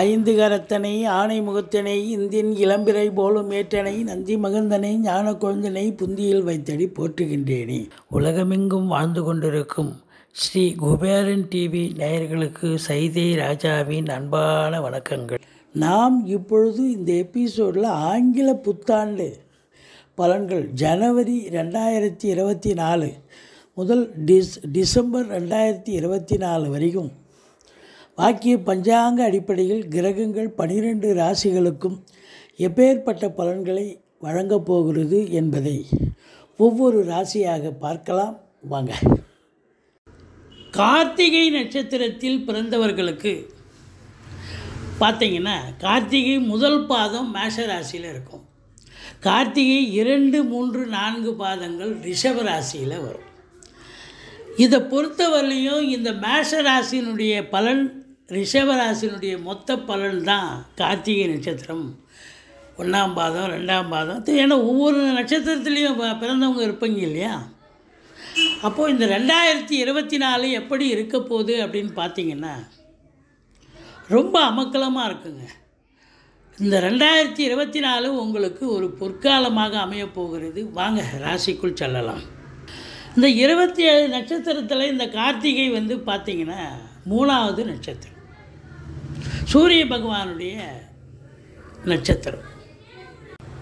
ஐந்து கரத்தனை ஆனை முகத்தினை இந்தின் இளம்பிறை போலும் ஏற்றனை நந்தி மகந்தனை ஞான குழந்தனை புந்தியில் வைத்தடி போற்றுகின்றேனே. உலகமெங்கும் வாழ்ந்து கொண்டிருக்கும் ஸ்ரீ குபேரன் டிவி நேயர்களுக்கு சைதை ராஜாவின் அன்பான வணக்கங்கள். நாம் இப்பொழுது இந்த எபிசோடில் ஆங்கில புத்தாண்டு பலன்கள் ஜனவரி ரெண்டாயிரத்தி இருபத்தி நாலு முதல் டிஸ் டிசம்பர் ரெண்டாயிரத்தி இருபத்தி நாலு வரைக்கும் வாக்கிய பஞ்சாங்க அடிப்படையில் கிரகங்கள் பனிரெண்டு ராசிகளுக்கும் எப்பேற்பட்ட பலன்களை வழங்கப் போகிறது என்பதை ஒவ்வொரு ராசியாக பார்க்கலாம். வாங்க. கார்த்திகை நட்சத்திரத்தில் பிறந்தவர்களுக்கு பார்த்தீங்கன்னா கார்த்திகை முதல் பாதம் மேஷ ராசியில் இருக்கும். கார்த்திகை இரண்டு மூன்று நான்கு பாதங்கள் ரிஷப ராசியில் வரும். இதை பொறுத்தவரையிலையும் இந்த மேஷ ராசியினுடைய பலன் ரிஷபராசினுடைய மொத்த பலன் தான் கார்த்திகை நட்சத்திரம். ஒன்றாம் பாதம் ரெண்டாம் பாதம். ஏன்னா ஒவ்வொரு நட்சத்திரத்துலேயும் ப- பிறந்தவங்க இருப்பீங்க இல்லையா? அப்போது இந்த ரெண்டாயிரத்தி இருபத்தி நாலு எப்படி இருக்க போகுது அப்படின்னு பார்த்தீங்கன்னா ரொம்ப அமக்கலமாக இருக்குங்க. இந்த ரெண்டாயிரத்தி இருபத்தி நாலு உங்களுக்கு ஒரு பொற்காலமாக அமையப்போகிறது வாங்க ராசிக்குள் செல்லலாம். இந்த இருபத்தி ஏழு நட்சத்திரத்தில் இந்த கார்த்திகை வந்து பார்த்திங்கன்னா மூணாவது நட்சத்திரம். சூரிய பகவானுடைய நட்சத்திரம்.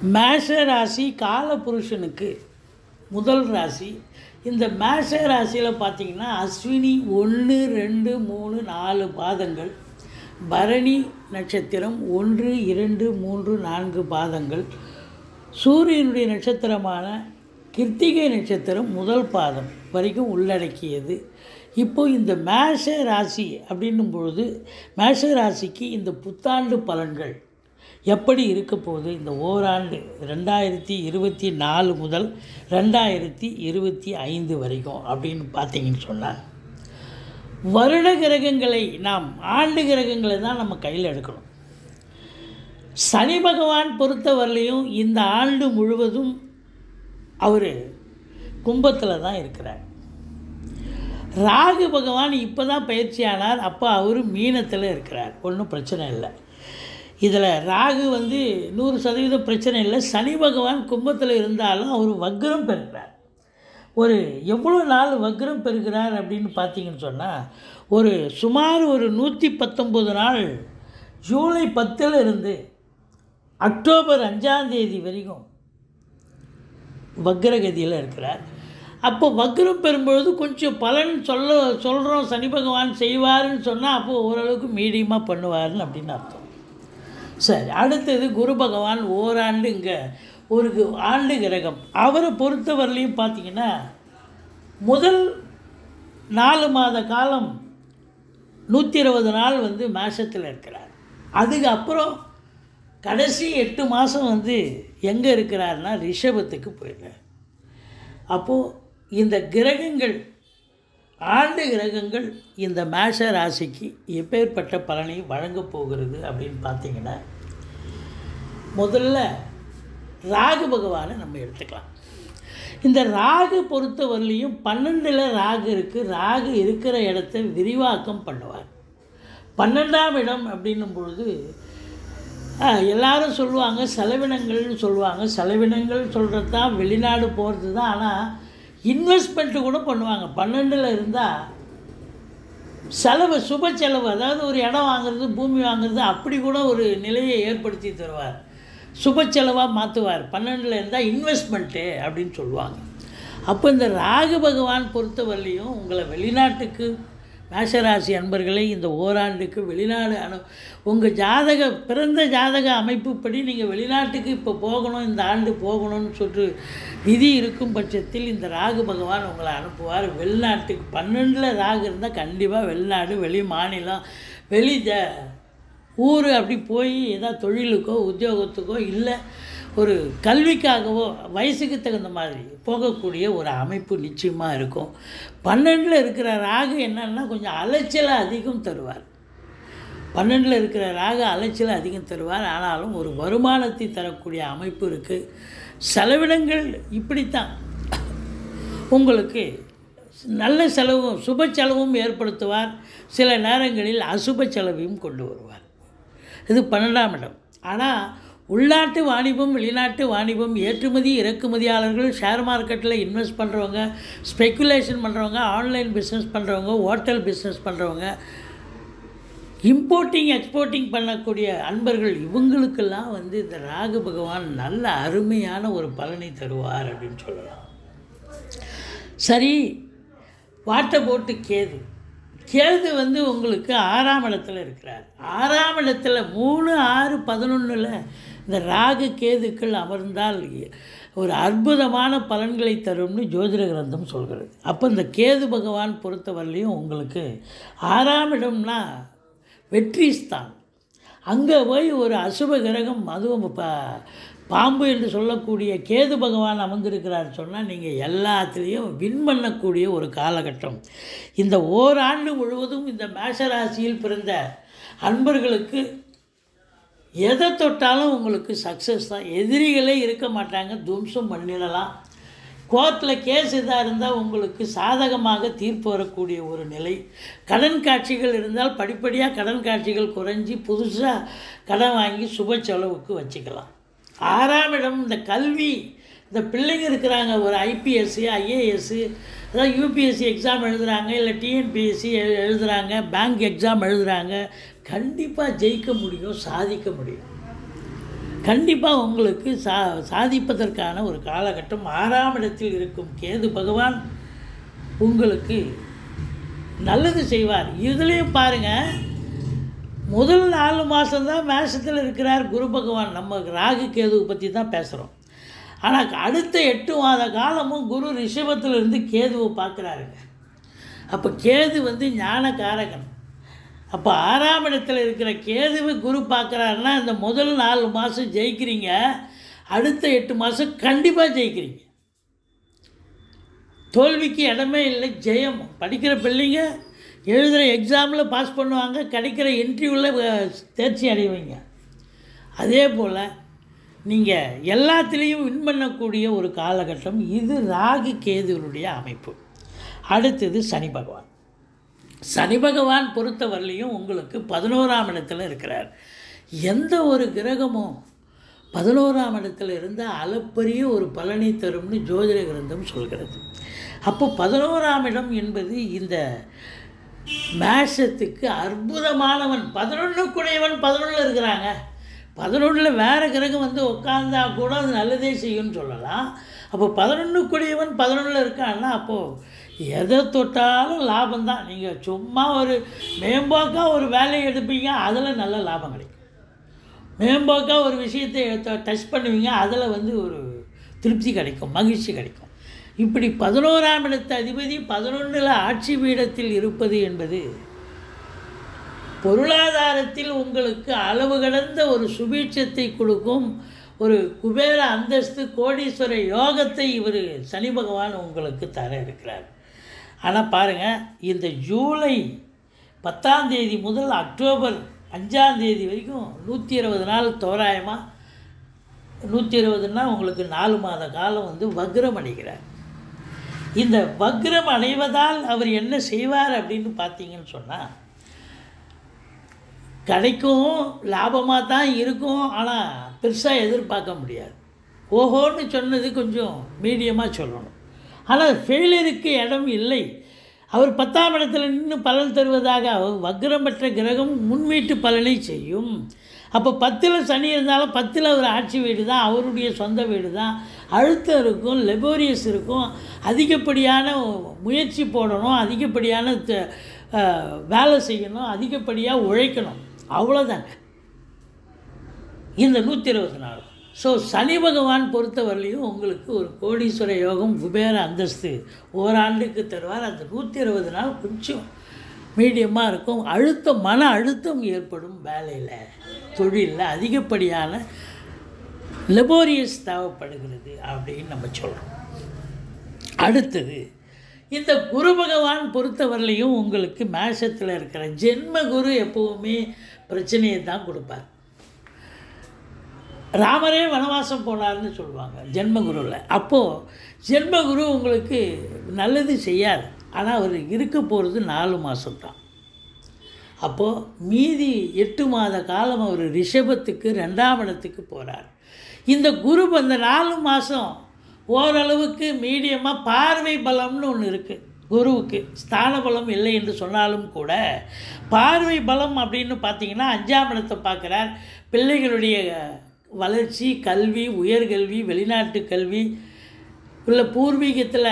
மேஷ ராசி காலபுருஷனுக்கு முதல் ராசி. இந்த மேஷ ராசியில் பார்த்திங்கன்னா அஸ்வினி ஒன்று ரெண்டு மூணு நாலு பாதங்கள். பரணி நட்சத்திரம் ஒன்று இரண்டு மூன்று நான்கு பாதங்கள். சூரியனுடைய நட்சத்திரமான கிருத்திகை நட்சத்திரம் முதல் பாதம் வரைக்கும் உள்ளடக்கியது. இப்போது இந்த மேஷ ராசி அப்படின்னும் பொழுது மேஷ ராசிக்கு இந்த புத்தாண்டு பலன்கள் எப்படி இருக்க போகுது? இந்த ஓராண்டு ரெண்டாயிரத்தி இருபத்தி நாலு முதல் ரெண்டாயிரத்தி இருபத்தி ஐந்து வரைக்கும் அப்படின்னு பார்த்தீங்கன்னு சொன்னால் வருட கிரகங்களை நாம் ஆண்டு கிரகங்களை தான் நம்ம கையில் எடுக்கணும். சனி பகவான் பொறுத்தவரையிலையும் இந்த ஆண்டு முழுவதும் அவர் கும்பத்தில் தான் இருக்கிறார். ராகு பகவான் இப்போ தான் பயிற்சியானார் அப்போ அவர் மீனத்தில் இருக்கிறார். ஒன்றும் பிரச்சனை இல்லை. இதில் ராகு வந்து நூறு சதவீதம் பிரச்சனை இல்லை. சனி பகவான் கும்பத்தில் இருந்தாலும் அவர் வக்ரம் பெறுகிறார். ஒரு எவ்வளோ நாள் வக்ரம் பெறுகிறார் அப்படின்னு பார்த்தீங்கன்னு சொன்னால் ஒரு சுமார் ஒரு நூற்றி பத்தொம்பது நாள் ஜூலை பத்தில் இருந்து அக்டோபர் அஞ்சாம் தேதி வரைக்கும் வக்ரகதியில் இருக்கிறார். அப்போ வக்ரம் பெறும்பொழுது கொஞ்சம் பலன் சொல்ல சொல்கிறோம் சனி பகவான் செய்வாருன்னு சொன்னால் அப்போது ஓரளவுக்கு மீடியமாக பண்ணுவாருன்னு அப்படின்னு அர்த்தம். சரி அடுத்தது குரு பகவான் ஓராண்டு இங்கே ஒரு ஆண்டு கிரகம். அவரை பொறுத்தவரையிலையும் பார்த்தீங்கன்னா முதல் நாலு மாத காலம் நூற்றி இருபது நாள் வந்து மேஷத்தில் இருக்கிறார். அதுக்கு அப்புறம் கடைசி எட்டு மாதம் வந்து எங்கே இருக்கிறாருன்னா ரிஷபத்துக்கு போயிடுறார். அப்போது இந்த கிரகங்கள் ஆண்டு கிரகங்கள் இந்த மேஷ ராசிக்கு எப்பேற்பட்ட பலனை வழங்கப் போகிறது அப்படின்னு பார்த்தீங்கன்னா முதல்ல ராகு பகவானை நம்ம எடுத்துக்கலாம். இந்த ராகு பொறுத்தவரையிலையும் பன்னெண்டில் ராகு இருக்குது ராகு இருக்கிற இடத்த விரிவாக்கம் பண்ணுவார். பன்னெண்டாம் இடம் அப்படின்னும் பொழுது எல்லாரும் சொல்லுவாங்க செலவினங்கள்னு சொல்லுவாங்க. செலவினங்கள் சொல்கிறது தான் வெளிநாடு போகிறது தான் ஆனால் இன்வெஸ்ட்மெண்ட்டு கூட பண்ணுவாங்க. பன்னெண்டில் இருந்தால் செலவு சுப செலவு அதாவது ஒரு இடம் வாங்குறது பூமி வாங்குறது அப்படி கூட ஒரு நிலையை ஏற்படுத்தி தருவார். சுப செலவாக மாற்றுவார் பன்னெண்டில் இருந்தால் இன்வெஸ்ட்மெண்ட்டு அப்படின்னு சொல்லுவாங்க. அப்போ இந்த ராகு பகவான் பொறுத்தவரையிலையும் உங்களை வெளிநாட்டுக்கு மேஷராசி அன்பர்களை இந்த ஓராண்டுக்கு வெளிநாடு அனு உங்கள் ஜாதக பிறந்த ஜாதக அமைப்புப்படி நீங்கள் வெளிநாட்டுக்கு இப்போ போகணும் இந்த ஆண்டு போகணும்னு சொல்லிட்டு விதி இருக்கும் பட்சத்தில் இந்த ராகு பகவான் உங்களை அனுப்புவார். வெளிநாட்டுக்கு பன்னெண்டில் ராகு இருந்தால் கண்டிப்பாக வெளிநாடு வெளி மாநிலம் வெளி ஜ ஊர் அப்படி போய் ஏதாவது தொழிலுக்கோ உத்தியோகத்துக்கோ இல்லை ஒரு கல்விக்காகவோ வயசுக்கு தகுந்த மாதிரி போகக்கூடிய ஒரு அமைப்பு நிச்சயமாக இருக்கும். பன்னெண்டில் இருக்கிற ராகு என்னன்னா கொஞ்சம் அலைச்சலை அதிகம் தருவார். பன்னெண்டில் இருக்கிற ராகு அலைச்சலை அதிகம் தருவார். ஆனாலும் ஒரு வருமானத்தை தரக்கூடிய அமைப்பு இருக்குது செலவினங்கள் இப்படித்தான். உங்களுக்கு நல்ல செலவும் சுப செலவும் ஏற்படுத்துவார். சில நேரங்களில் அசுப செலவையும் கொண்டு வருவார். இது பன்னெண்டாம் இடம். ஆனால் உள்நாட்டு வாணிபம் வெளிநாட்டு வாணிபம் ஏற்றுமதி இறக்குமதியாளர்கள் ஷேர் மார்க்கெட்டில் இன்வெஸ்ட் பண்ணுறவங்க ஸ்பெக்குலேஷன் பண்ணுறவங்க ஆன்லைன் பிஸ்னஸ் பண்ணுறவங்க ஹோட்டல் பிஸ்னஸ் பண்ணுறவங்க இம்போர்ட்டிங் எக்ஸ்போர்ட்டிங் பண்ணக்கூடிய அன்பர்கள் இவங்களுக்கெல்லாம் வந்து இந்த ராகு பகவான் நல்ல அருமையான ஒரு பலனை தருவார் அப்படின்னு சொல்லலாம். சரி வாட்டை போட்டு கேது. கேது வந்து உங்களுக்கு ஆறாம் இடத்துல இருக்கிறார். ஆறாம் இடத்துல மூணு ஆறு பதினொன்றில் இந்த ராகு கேதுக்கள் அமர்ந்தால் ஒரு அற்புதமான பலன்களை தரும்னு ஜோதிட கிரந்தம் சொல்கிறது. அப்போ இந்த கேது பகவான் பொறுத்தவரையிலையும் உங்களுக்கு ஆறாம் இடம்னா வெற்றி ஸ்தான் அங்கே போய் ஒரு அசுப கிரகம் அதுவும் ப பாம்பு என்று சொல்லக்கூடிய கேது பகவான் அமர்ந்திருக்கிறார் சொன்னால் நீங்கள் எல்லாத்துலேயும் வின் பண்ணக்கூடிய ஒரு காலகட்டம். இந்த ஓராண்டு முழுவதும் இந்த மேஷராசியில் பிறந்த அன்பர்களுக்கு எதை தொட்டாலும் உங்களுக்கு சக்ஸஸ் தான். எதிரிகளே இருக்க மாட்டாங்க துவம்சம் பண்ணிடலாம். கோர்ட்டில் கேஸ் இதாக இருந்தால் உங்களுக்கு சாதகமாக தீர்ப்பு வரக்கூடிய ஒரு நிலை. கடன் காட்சிகள் இருந்தால் படிப்படியாக கடன் காட்சிகள் குறைஞ்சி புதுசாக கடன் வாங்கி சுப செலவுக்கு வச்சுக்கலாம். ஆறாம் இடம் இந்த கல்வி. இந்த பிள்ளைங்க இருக்கிறாங்க ஒரு ஐபிஎஸ்சி ஐஏஎஸ்ஸு அதாவது யூபிஎஸ்சி எக்ஸாம் எழுதுகிறாங்க இல்லை டிஎன்பிஎஸ்சி எழுதுகிறாங்க பேங்க் எக்ஸாம் எழுதுகிறாங்க கண்டிப்பாக ஜெயிக்க முடியும் சாதிக்க முடியும். கண்டிப்பாக உங்களுக்கு சா சாதிப்பதற்கான ஒரு காலகட்டம் ஆறாம் இடத்தில் இருக்கும் கேது பகவான் உங்களுக்கு நல்லது செய்வார். இதுலேயும் பாருங்கள் முதல் நாலு மாதம்தான் மேஷத்தில் இருக்கிறார் குரு பகவான். நம்ம ராகு கேதுவை பற்றி தான் பேசுகிறோம் ஆனால் அடுத்த எட்டு மாத காலமும் குரு ரிஷபத்திலிருந்து கேதுவை பார்க்குறாருங்க. அப்போ கேது வந்து ஞானகாரகன். அப்போ ஆறாம் இடத்துல இருக்கிற கேதுவை குரு பார்க்குறாருன்னா இந்த முதல் நாலு மாதம் ஜெயிக்கிறீங்க. அடுத்த எட்டு மாதம் கண்டிப்பாக ஜெயிக்கிறீங்க. தோல்விக்கு இடமே இல்லை ஜெயம். படிக்கிற பிள்ளைங்க எழுதுகிற எக்ஸாமில் பாஸ் பண்ணுவாங்க கிடைக்கிற இன்டர்வியூவில் தேர்ச்சி அடைவீங்க. அதே போல் நீங்கள் எல்லாத்துலேயும் வின் பண்ணக்கூடிய ஒரு காலகட்டம் இது ராகு கேதுவனுடைய அமைப்பு. அடுத்தது சனி பகவான். சனி பகவான் பொறுத்தவரையிலையும் உங்களுக்கு பதினோராம் இடத்துல இருக்கிறார். எந்த ஒரு கிரகமும் பதினோராம் இடத்துல இருந்தால் அளப்பரிய ஒரு பலனை தரும்னு ஜோதிட கிரந்தம் சொல்கிறது. அப்போ பதினோராம் இடம் என்பது இந்த மேஷத்துக்கு அற்புதமானவன். பதினொன்றுக்குடையவன் பதினொன்றில் இருக்கிறாங்க. பதினொன்றில் வேறு கிரகம் வந்து உட்காந்தா கூட அது நல்லதே செய்யும்னு சொல்லலாம். அப்போ பதினொன்றுக்குடையவன் பதினொன்றில் இருக்கான்னா அப்போது எதை தொட்டாலும் லாபம் தான் நீங்கள் சும்மா ஒரு மேம்போக்காக ஒரு வேலையை எடுப்பீங்க அதில் நல்ல லாபம் கிடைக்கும். மேம்போக்காக ஒரு விஷயத்தை டச் பண்ணுவீங்க அதில் வந்து ஒரு திருப்தி கிடைக்கும் மகிழ்ச்சி கிடைக்கும். இப்படி பதினோராம் இடத்து அதிபதி பதினொன்றில் ஆட்சி பீடத்தில் இருப்பது என்பது பொருளாதாரத்தில் உங்களுக்கு அளவு கடந்த ஒரு சுபீட்சத்தை கொடுக்கும் ஒரு குபேர அந்தஸ்து கோடீஸ்வர யோகத்தை இவர் சனி பகவான் உங்களுக்கு தர இருக்கிறார். ஆனால் பாருங்கள் இந்த ஜூலை பத்தாம் தேதி முதல் அக்டோபர் அஞ்சாம் தேதி வரைக்கும் நூற்றி இருபது நாள் தோராயமாக நூற்றி இருபதுன்னா உங்களுக்கு நாலு மாத காலம் வந்து வக்ரம் அடைகிறார். இந்த வக்ரம் அடைவதால் அவர் என்ன செய்வார் அப்படின்னு பார்த்தீங்கன்னு சொன்னால் கிடைக்கும் லாபமாக தான் இருக்கும் ஆனால் பெருசாக எதிர்பார்க்க முடியாது. ஓஹோன்னு சொன்னது கொஞ்சம் மீடியமாக சொல்லணும். ஆனால் ஃபெயிலியருக்கு இடம் இல்லை. அவர் பத்தாம் இடத்துல நின்று பலன் தருவதாக அவர் வக்ரம் பெற்ற கிரகம் முன்வீட்டு பலனை செய்யும். அப்போ பத்தில் சனி இருந்தாலும் பத்தில் அவர் ஆட்சி வீடு தான் அவருடைய சொந்த வீடு தான். அழுத்தம் இருக்கும் லெபோரியஸ் இருக்கும். அதிகப்படியான முயற்சி போடணும் அதிகப்படியான த- வேலை செய்யணும் அதிகப்படியாக உழைக்கணும். அவ்வளோதாங்க இந்த நூற்றி இருபத்தி நாலு. ஸோ சனி பகவான் பொறுத்தவரையிலையும் உங்களுக்கு ஒரு கோடீஸ்வர யோகம் குபேர அந்தஸ்து. ஓராண்டுக்கு தருவார். அந்த நூற்றி இருபது நாள் கொஞ்சம் மீடியமாக இருக்கும். அழுத்தம் மன அழுத்தம் ஏற்படும் வேலையில். தொழிலில் அதிகப்படியான லெபோரியஸ் தேவைப்படுகிறது அப்படின்னு நம்ம சொல்கிறோம் அடுத்தது இந்த குரு பகவான் பொறுத்தவரையிலையும் உங்களுக்கு மேஷத்தில் இருக்கிற ஜென்ம குரு எப்போவுமே பிரச்சனையை தான் கொடுப்பார். ராமரே வனவாசம் போனார்னு சொல்லுவாங்க ஜென்மகுருவில் அப்போது ஜென்மகுரு உங்களுக்கு நல்லது செய்யாது ஆனால் அவர் இருக்க போகிறது நாலு மாதம் தான் அப்போது மீதி எட்டு மாத காலம் அவர் ரிஷபத்துக்கு ரெண்டாம் இடத்துக்கு போகிறார் இந்த குரு அந்த நாலு மாதம் ஓரளவுக்கு மீடியமாக பார்வை பலம்னு ஒன்று இருக்குது குருவுக்கு ஸ்தான பலம் இல்லை என்று சொன்னாலும் கூட பார்வை பலம் அப்படின்னு பார்த்தீங்கன்னா அஞ்சாம் இடத்தை பார்க்குறார். பிள்ளைகளுடைய வளர்ச்சி கல்வி உயர்கல்வி வெளிநாட்டு கல்வி. உள்ள பூர்வீகத்தில்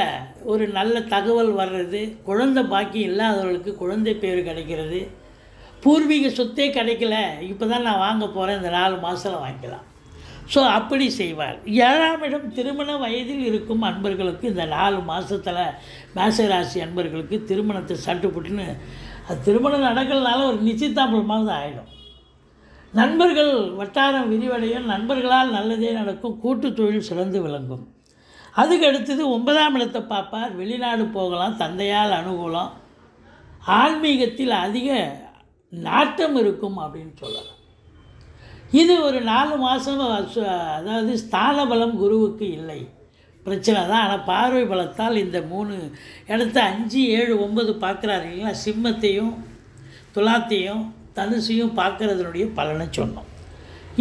ஒரு நல்ல தகவல் வர்றது குழந்தை பாக்கியம் இல்லாதவர்களுக்கு குழந்தை பேர் கிடைக்கிறது. பூர்வீக சொத்தே கிடைக்கல இப்போ தான் நான் வாங்க போகிறேன் இந்த நாலு மாதத்தில் வாங்கிக்கலாம். ஸோ அப்படி செய்வார். ஏழாம் இடம் திருமண வயதில் இருக்கும் அன்பர்களுக்கு இந்த நாலு மாதத்தில் மேசராசி அன்பர்களுக்கு திருமணத்தை சட்டுப்புட்டுன்னு அது திருமணம் நடக்கிறதுனால ஒரு நிச்சயதாம்பலமாக தான் ஆகிடும் நண்பர்கள் வட்டாரம் விரிவடையும் நண்பர்களால் நல்லதே நடக்கும் கூட்டு தொழில் சிறந்து விளங்கும். அதுக்கு அடுத்தது ஒன்பதாம் இடத்தை பார்ப்பார் வெளிநாடு போகலாம் தந்தையால் அனுகூலம். ஆன்மீகத்தில் அதிக நாட்டம் இருக்கும் அப்படின்னு சொல்லலாம். இது ஒரு நாலு மாதம் அதாவது ஸ்தான பலம் குருவுக்கு இல்லை. பிரச்சனை தான் ஆனால் பார்வை பலத்தால் இந்த மூணு இடத்த அஞ்சு ஏழு ஒன்பது பார்க்குறாரு இல்லைங்களா? சிம்மத்தையும் துலாத்தையும் தனுசையும் பார்க்கறதுனுடைய பலனை சொன்னோம்.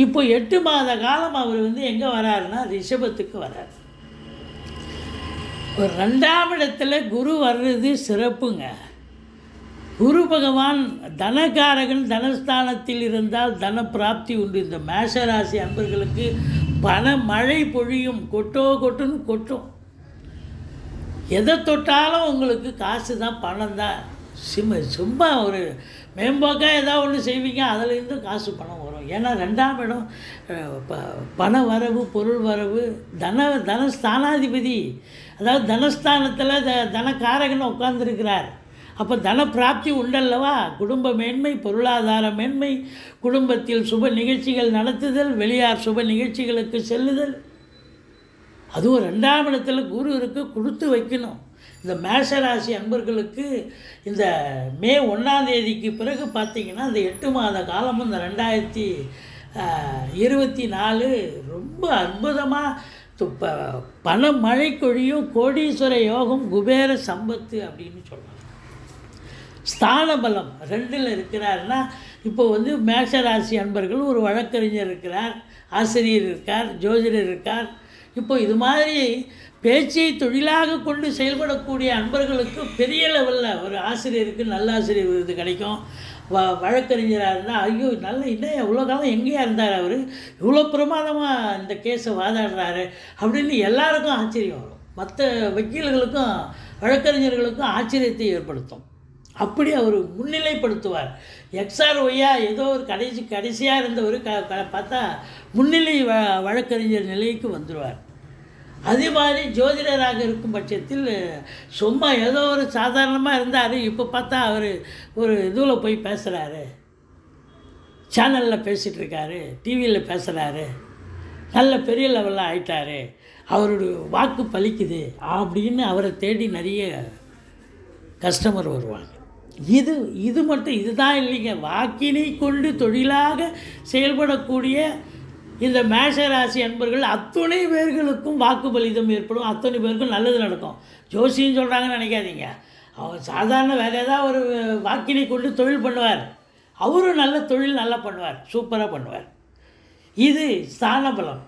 இப்போ எட்டு மாத காலம் அவர் வந்து எங்கே வராருன்னா ரிஷபத்துக்கு வரார். ஒரு ரெண்டாம் இடத்துல குரு வர்றது சிறப்புங்க. குரு பகவான் தனகாரகன் தனஸ்தானத்தில் இருந்தால் தன பிராப்தி உண்டு. இந்த மேஷராசி அன்பர்களுக்கு பல மழை பொழியும். கொட்டோ கொட்டுன்னு கொட்டும். எதை தொட்டாலும் உங்களுக்கு காசு தான் பணம் தான் சிம்ம சும்மா ஒரு மேம்போக்காக ஏதாவது ஒன்று செய்வீங்க அதுலேருந்து காசு பணம் வரும். ஏன்னா ரெண்டாம் இடம் ப பண வரவு பொருள் வரவு தன தனஸ்தானாதிபதி அதாவது தனஸ்தானத்தில் த தனக்காரகன் உட்கார்ந்துருக்கிறார். அப்போ தன பிராப்தி உண்டல்லவா? குடும்ப மேன்மை பொருளாதார மேன்மை குடும்பத்தில் சுப நிகழ்ச்சிகள் நடத்துதல் வெளியார் சுப நிகழ்ச்சிகளுக்கு செல்லுதல். அதுவும் ரெண்டாம் இடத்துல குரு இருக்கு கொடுத்து வைக்கணும். இந்த மேஷராசி அன்பர்களுக்கு இந்த மே ஒன்றாம் தேதிக்கு பிறகு பார்த்திங்கன்னா இந்த எட்டு மாத காலமும் இந்த ரெண்டாயிரத்தி இருபத்தி நாலு ரொம்ப அற்புதமாக பண மழை கொழியும் கோடீஸ்வர யோகம் குபேர சம்பத்து அப்படின்னு சொல்லலாம் ஸ்தான பலம் ரெண்டில் இருக்கிறாருன்னா இப்போ வந்து மேஷராசி அன்பர்கள் ஒரு வழக்கறிஞர் இருக்கிறார் ஆசிரியர் இருக்கார் ஜோதிடர் இருக்கார். இப்போ இது மாதிரி பேச்சை தொழிலாக கொண்டு செயல்படக்கூடிய அன்பர்களுக்கு பெரிய லெவலில் ஒரு ஆசிரியருக்கு நல்ல ஆசிரியர் விருது கிடைக்கும். வ வழக்கறிஞராக இருந்தால் ஐயோ நல்ல இன்னும் இவ்வளோ காலம் எங்கேயா இருந்தார் அவர்? இவ்வளோ பிரமாதமாக இந்த கேஸை வாதாடுறாரு அப்படின்னு எல்லாருக்கும் ஆச்சரியம் வரும். மற்ற வக்கீல்களுக்கும் வழக்கறிஞர்களுக்கும் ஆச்சரியத்தை ஏற்படுத்தும். அப்படி அவர் முன்னிலைப்படுத்துவார். எக்ஸ்ஆர் ஒய்யா ஏதோ ஒரு கடைசி கடைசியாக இருந்தவர் க க- பார்த்தா முன்னிலை வ வழக்கறிஞர் நிலைக்கு வந்துடுவார் அதே மாதிரி ஜோதிடராக இருக்கும் பட்சத்தில் சும்மா ஏதோ ஒரு சாதாரணமாக இருந்தார். இப்போ பார்த்தா அவர் ஒரு இதுவில் போய் பேசுகிறாரு சேனலில் பேசிகிட்ருக்காரு டிவியில் பேசுகிறாரு நல்ல பெரிய லெவலில் ஆயிட்டார். அவருடைய வாக்கு பலிக்குது அப்படின்னு அவரை தேடி நிறைய கஸ்டமர் வருவாங்க. இது இது மட்டும் இதுதான் இல்லைங்க. வாக்கினை கொண்டு தொழிலாக செயல்படக்கூடிய இந்த மேஷ ராசி அன்பர்கள் அத்துணை பேர்களுக்கும் வாக்கு பலிதம் ஏற்படும். அத்தனை பேருக்கும் நல்லது நடக்கும். ஜோசியம் சொல்கிறாங்கன்னு நினைக்காதீங்க. அவர் சாதாரண வேறு ஏதாவது ஒரு வாக்கினை கொண்டு தொழில் பண்ணுவார். அவரும் நல்ல தொழில் நல்லா பண்ணுவார். சூப்பராக பண்ணுவார். இது ஸ்தான பலம்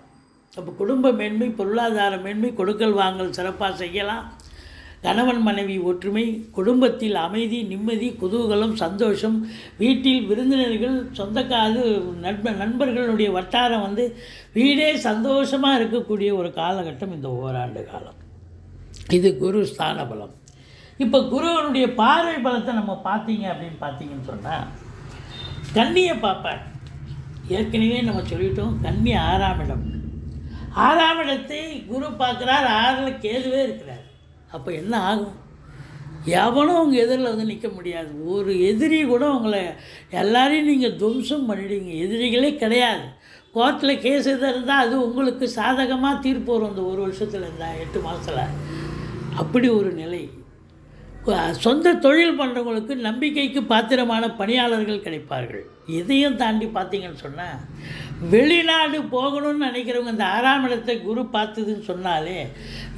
அப்போ குடும்ப மேன்மை பொருளாதார மேன்மை கொடுக்கல் வாங்கல் சிறப்பாக செய்யலாம். கணவன் மனைவி ஒற்றுமை குடும்பத்தில் அமைதி நிம்மதி குதூகலம் சந்தோஷம் வீட்டில் விருந்தினர்கள் சொந்தக்காது நண்ப நண்பர்களுடைய வட்டாரம் வந்து வீடே சந்தோஷமாக இருக்கக்கூடிய ஒரு காலகட்டம் இந்த ஓராண்டு காலம். இது குரு ஸ்தான பலம். இப்போ குருவனுடைய பார்வை பலத்தை நம்ம பார்த்தீங்க அப்படின்னு பார்த்தீங்கன்னு சொன்னால் கண்ணியை பார்ப்பார் ஏற்கனவே நம்ம சொல்லிட்டோம் கன்னி ஆறாம் இடம். ஆறாம் இடத்தை குரு பார்க்குறார் ஆறில் கேதுவே இருக்கிறார். அப்போ என்ன ஆகும்? எவனும் உங்கள் எதிரில் வந்து நிற்க முடியாது. ஒரு எதிரி கூட உங்களை எல்லாரையும் நீங்கள் துவம்சம் பண்ணிடுவீங்க. எதிரிகளே கிடையாது. கோர்ட்டில் கேஸ் எதாக இருந்தால் அது உங்களுக்கு சாதகமாக தீர்ப்பு வரும் அந்த ஒரு வருஷத்தில் இருந்தால் எட்டு மாதத்தில் அப்படி ஒரு நிலை. சொந்த தொழில் பண்ணுறவங்களுக்கு நம்பிக்கைக்கு பாத்திரமான பணியாளர்கள் கிடைப்பார்கள். இதையும் தாண்டி பார்த்தீங்கன்னு சொன்னால் வெளிநாடு போகணும்னு நினைக்கிறவங்க இந்த ஆறாம் இடத்தை குரு பார்த்ததுன்னு சொன்னாலே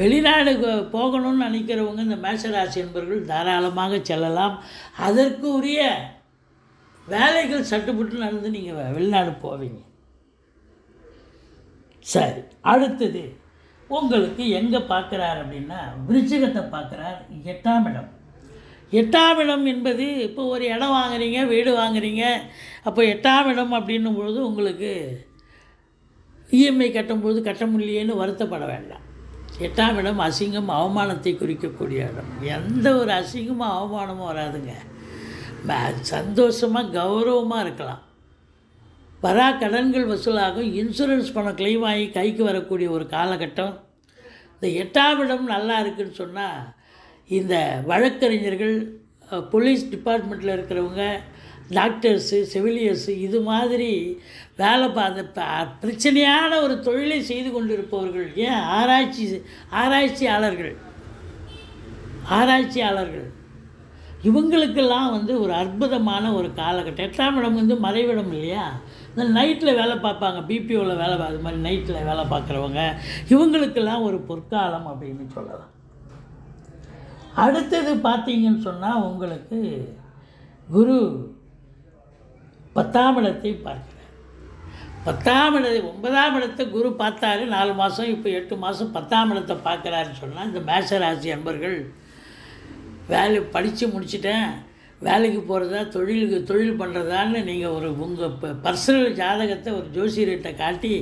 வெளிநாடு போகணும்னு நினைக்கிறவங்க இந்த மேஷராசி என்பவர்கள் தாராளமாக செல்லலாம். அதற்கு உரிய வேலைகள் சட்டுப்பட்டு நடந்து நீங்கள் வெளிநாடு போவீங்க. சரி அடுத்தது உங்களுக்கு எங்கே பார்க்குறார் அப்படின்னா விருச்சிகத்தை பார்க்குறார் எட்டாம் இடம். எட்டாம் இடம் என்பது இப்போ ஒரு இடம் வாங்குறீங்க வீடு வாங்குறீங்க அப்போ எட்டாம் இடம் அப்படின்னும் பொழுது உங்களுக்கு இஎம்ஐ கட்டும்போது கட்ட முடியலையேன்னு வருத்தப்பட வேண்டாம். எட்டாம் இடம் அசிங்கம் அவமானத்தை குறிக்கக்கூடிய இடம். எந்த ஒரு அசிங்கமும் அவமானமும் வராதுங்க. சந்தோஷமாக கௌரவமாக இருக்கலாம். வரா கடன்கள் வசூலாகும். இன்சூரன்ஸ் பணம் கிளைம் ஆகி கைக்கு வரக்கூடிய ஒரு காலகட்டம். இந்த எட்டாம் இடம் நல்லா இருக்குன்னு சொன்னால் இந்த வழக்கறிஞர்கள் போலீஸ் டிபார்ட்மெண்ட்டில் இருக்கிறவங்க டாக்டர்ஸு செவிலியர்ஸு இது மாதிரி வேலை பார்த்த ப- பிரச்சனையான ஒரு தொழிலை செய்து கொண்டிருப்பவர்கள் ஏன்? ஆராய்ச்சி ஆராய்ச்சியாளர்கள். ஆராய்ச்சியாளர்கள். இவங்களுக்கெல்லாம் வந்து ஒரு அற்புதமான ஒரு காலகட்டம். எட்டாம் இடம் வந்து மறைவிடம் இல்லையா? இந்த நைட்டில் வேலை பார்ப்பாங்க. பிபிஓவில் வேலை அது மாதிரி நைட்டில் வேலை பார்க்குறவங்க. இவங்களுக்கெல்லாம் ஒரு பொற்காலம் அப்படின்னு சொல்லலாம். அடுத்தது பார்த்தீங்கன்னு சொன்னால் உங்களுக்கு குரு பத்தாம் இடத்தை பார்க்கிறார். பத்தாம் இடத்தை ஒன்பதாம் இடத்தை குரு பார்த்தாரு நாலு மாதம் இப்போ எட்டு மாதம் பத்தாம் இடத்தை பார்க்குறாருன்னு சொன்னால் இந்த மேசராசி அன்பர்கள் வேலை படித்து முடிச்சிட்டேன் வேலைக்கு போகிறதா தொழிலுக்கு தொழில் பண்ணுறதான்னு நீங்கள் ஒரு உங்கள் பர்சனல் ஜாதகத்தை ஒரு ஜோசியர்கிட்ட காட்டி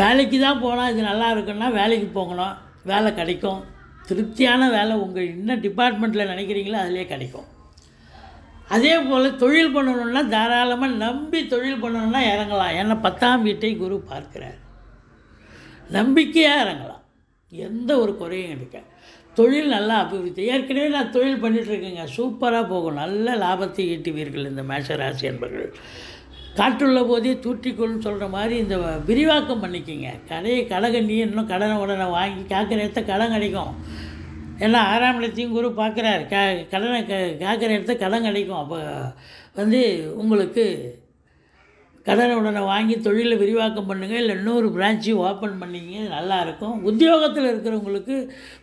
வேலைக்கு தான் போனால் இது நல்லா இருக்குன்னா வேலைக்கு போகணும் வேலை கிடைக்கும். திருப்தியான வேலை உங்கள் என்ன டிபார்ட்மெண்ட்டில் நினைக்கிறீங்களோ அதிலே கிடைக்கும். அதே போல் தொழில் பண்ணணுன்னா தாராளமாக நம்பி தொழில் பண்ணணுன்னா இறங்கலாம். ஏன்னா பத்தாம் வீட்டை குரு பார்க்கிறார். நம்பிக்கையாக இறங்கலாம். எந்த ஒரு குறையும் கிடைக்க தொழில் நல்லா அபிவிருத்தி. ஏற்கனவே நான் தொழில் பண்ணிகிட்ருக்கேங்க சூப்பராக போகும். நல்ல லாபத்தை ஈட்டுவீர்கள் இந்த மேஷராசி என்பர்கள் காற்றுள்ள போதே தூற்றிக்கொள்னு சொல்கிற மாதிரி இந்த விரிவாக்கம் பண்ணிக்கிங்க. கடையை கடகண்ணி இன்னும் கடனை உடனே வாங்கி காக்கிற இடத்த கடன் கிடைக்கும். ஏன்னா ஆறாம் இடத்தையும் குரு பார்க்குறாரு. க கடனை க காக்கிற இடத்த கடன் கிடைக்கும். அப்போ வந்து உங்களுக்கு கடனை உடனே வாங்கி தொழிலை விரிவாக்கம் பண்ணுங்கள் இல்லை இன்னொரு பிரான்ச்சு ஓப்பன் பண்ணிங்க. நல்லாயிருக்கும் உத்தியோகத்தில் இருக்கிறவங்களுக்கு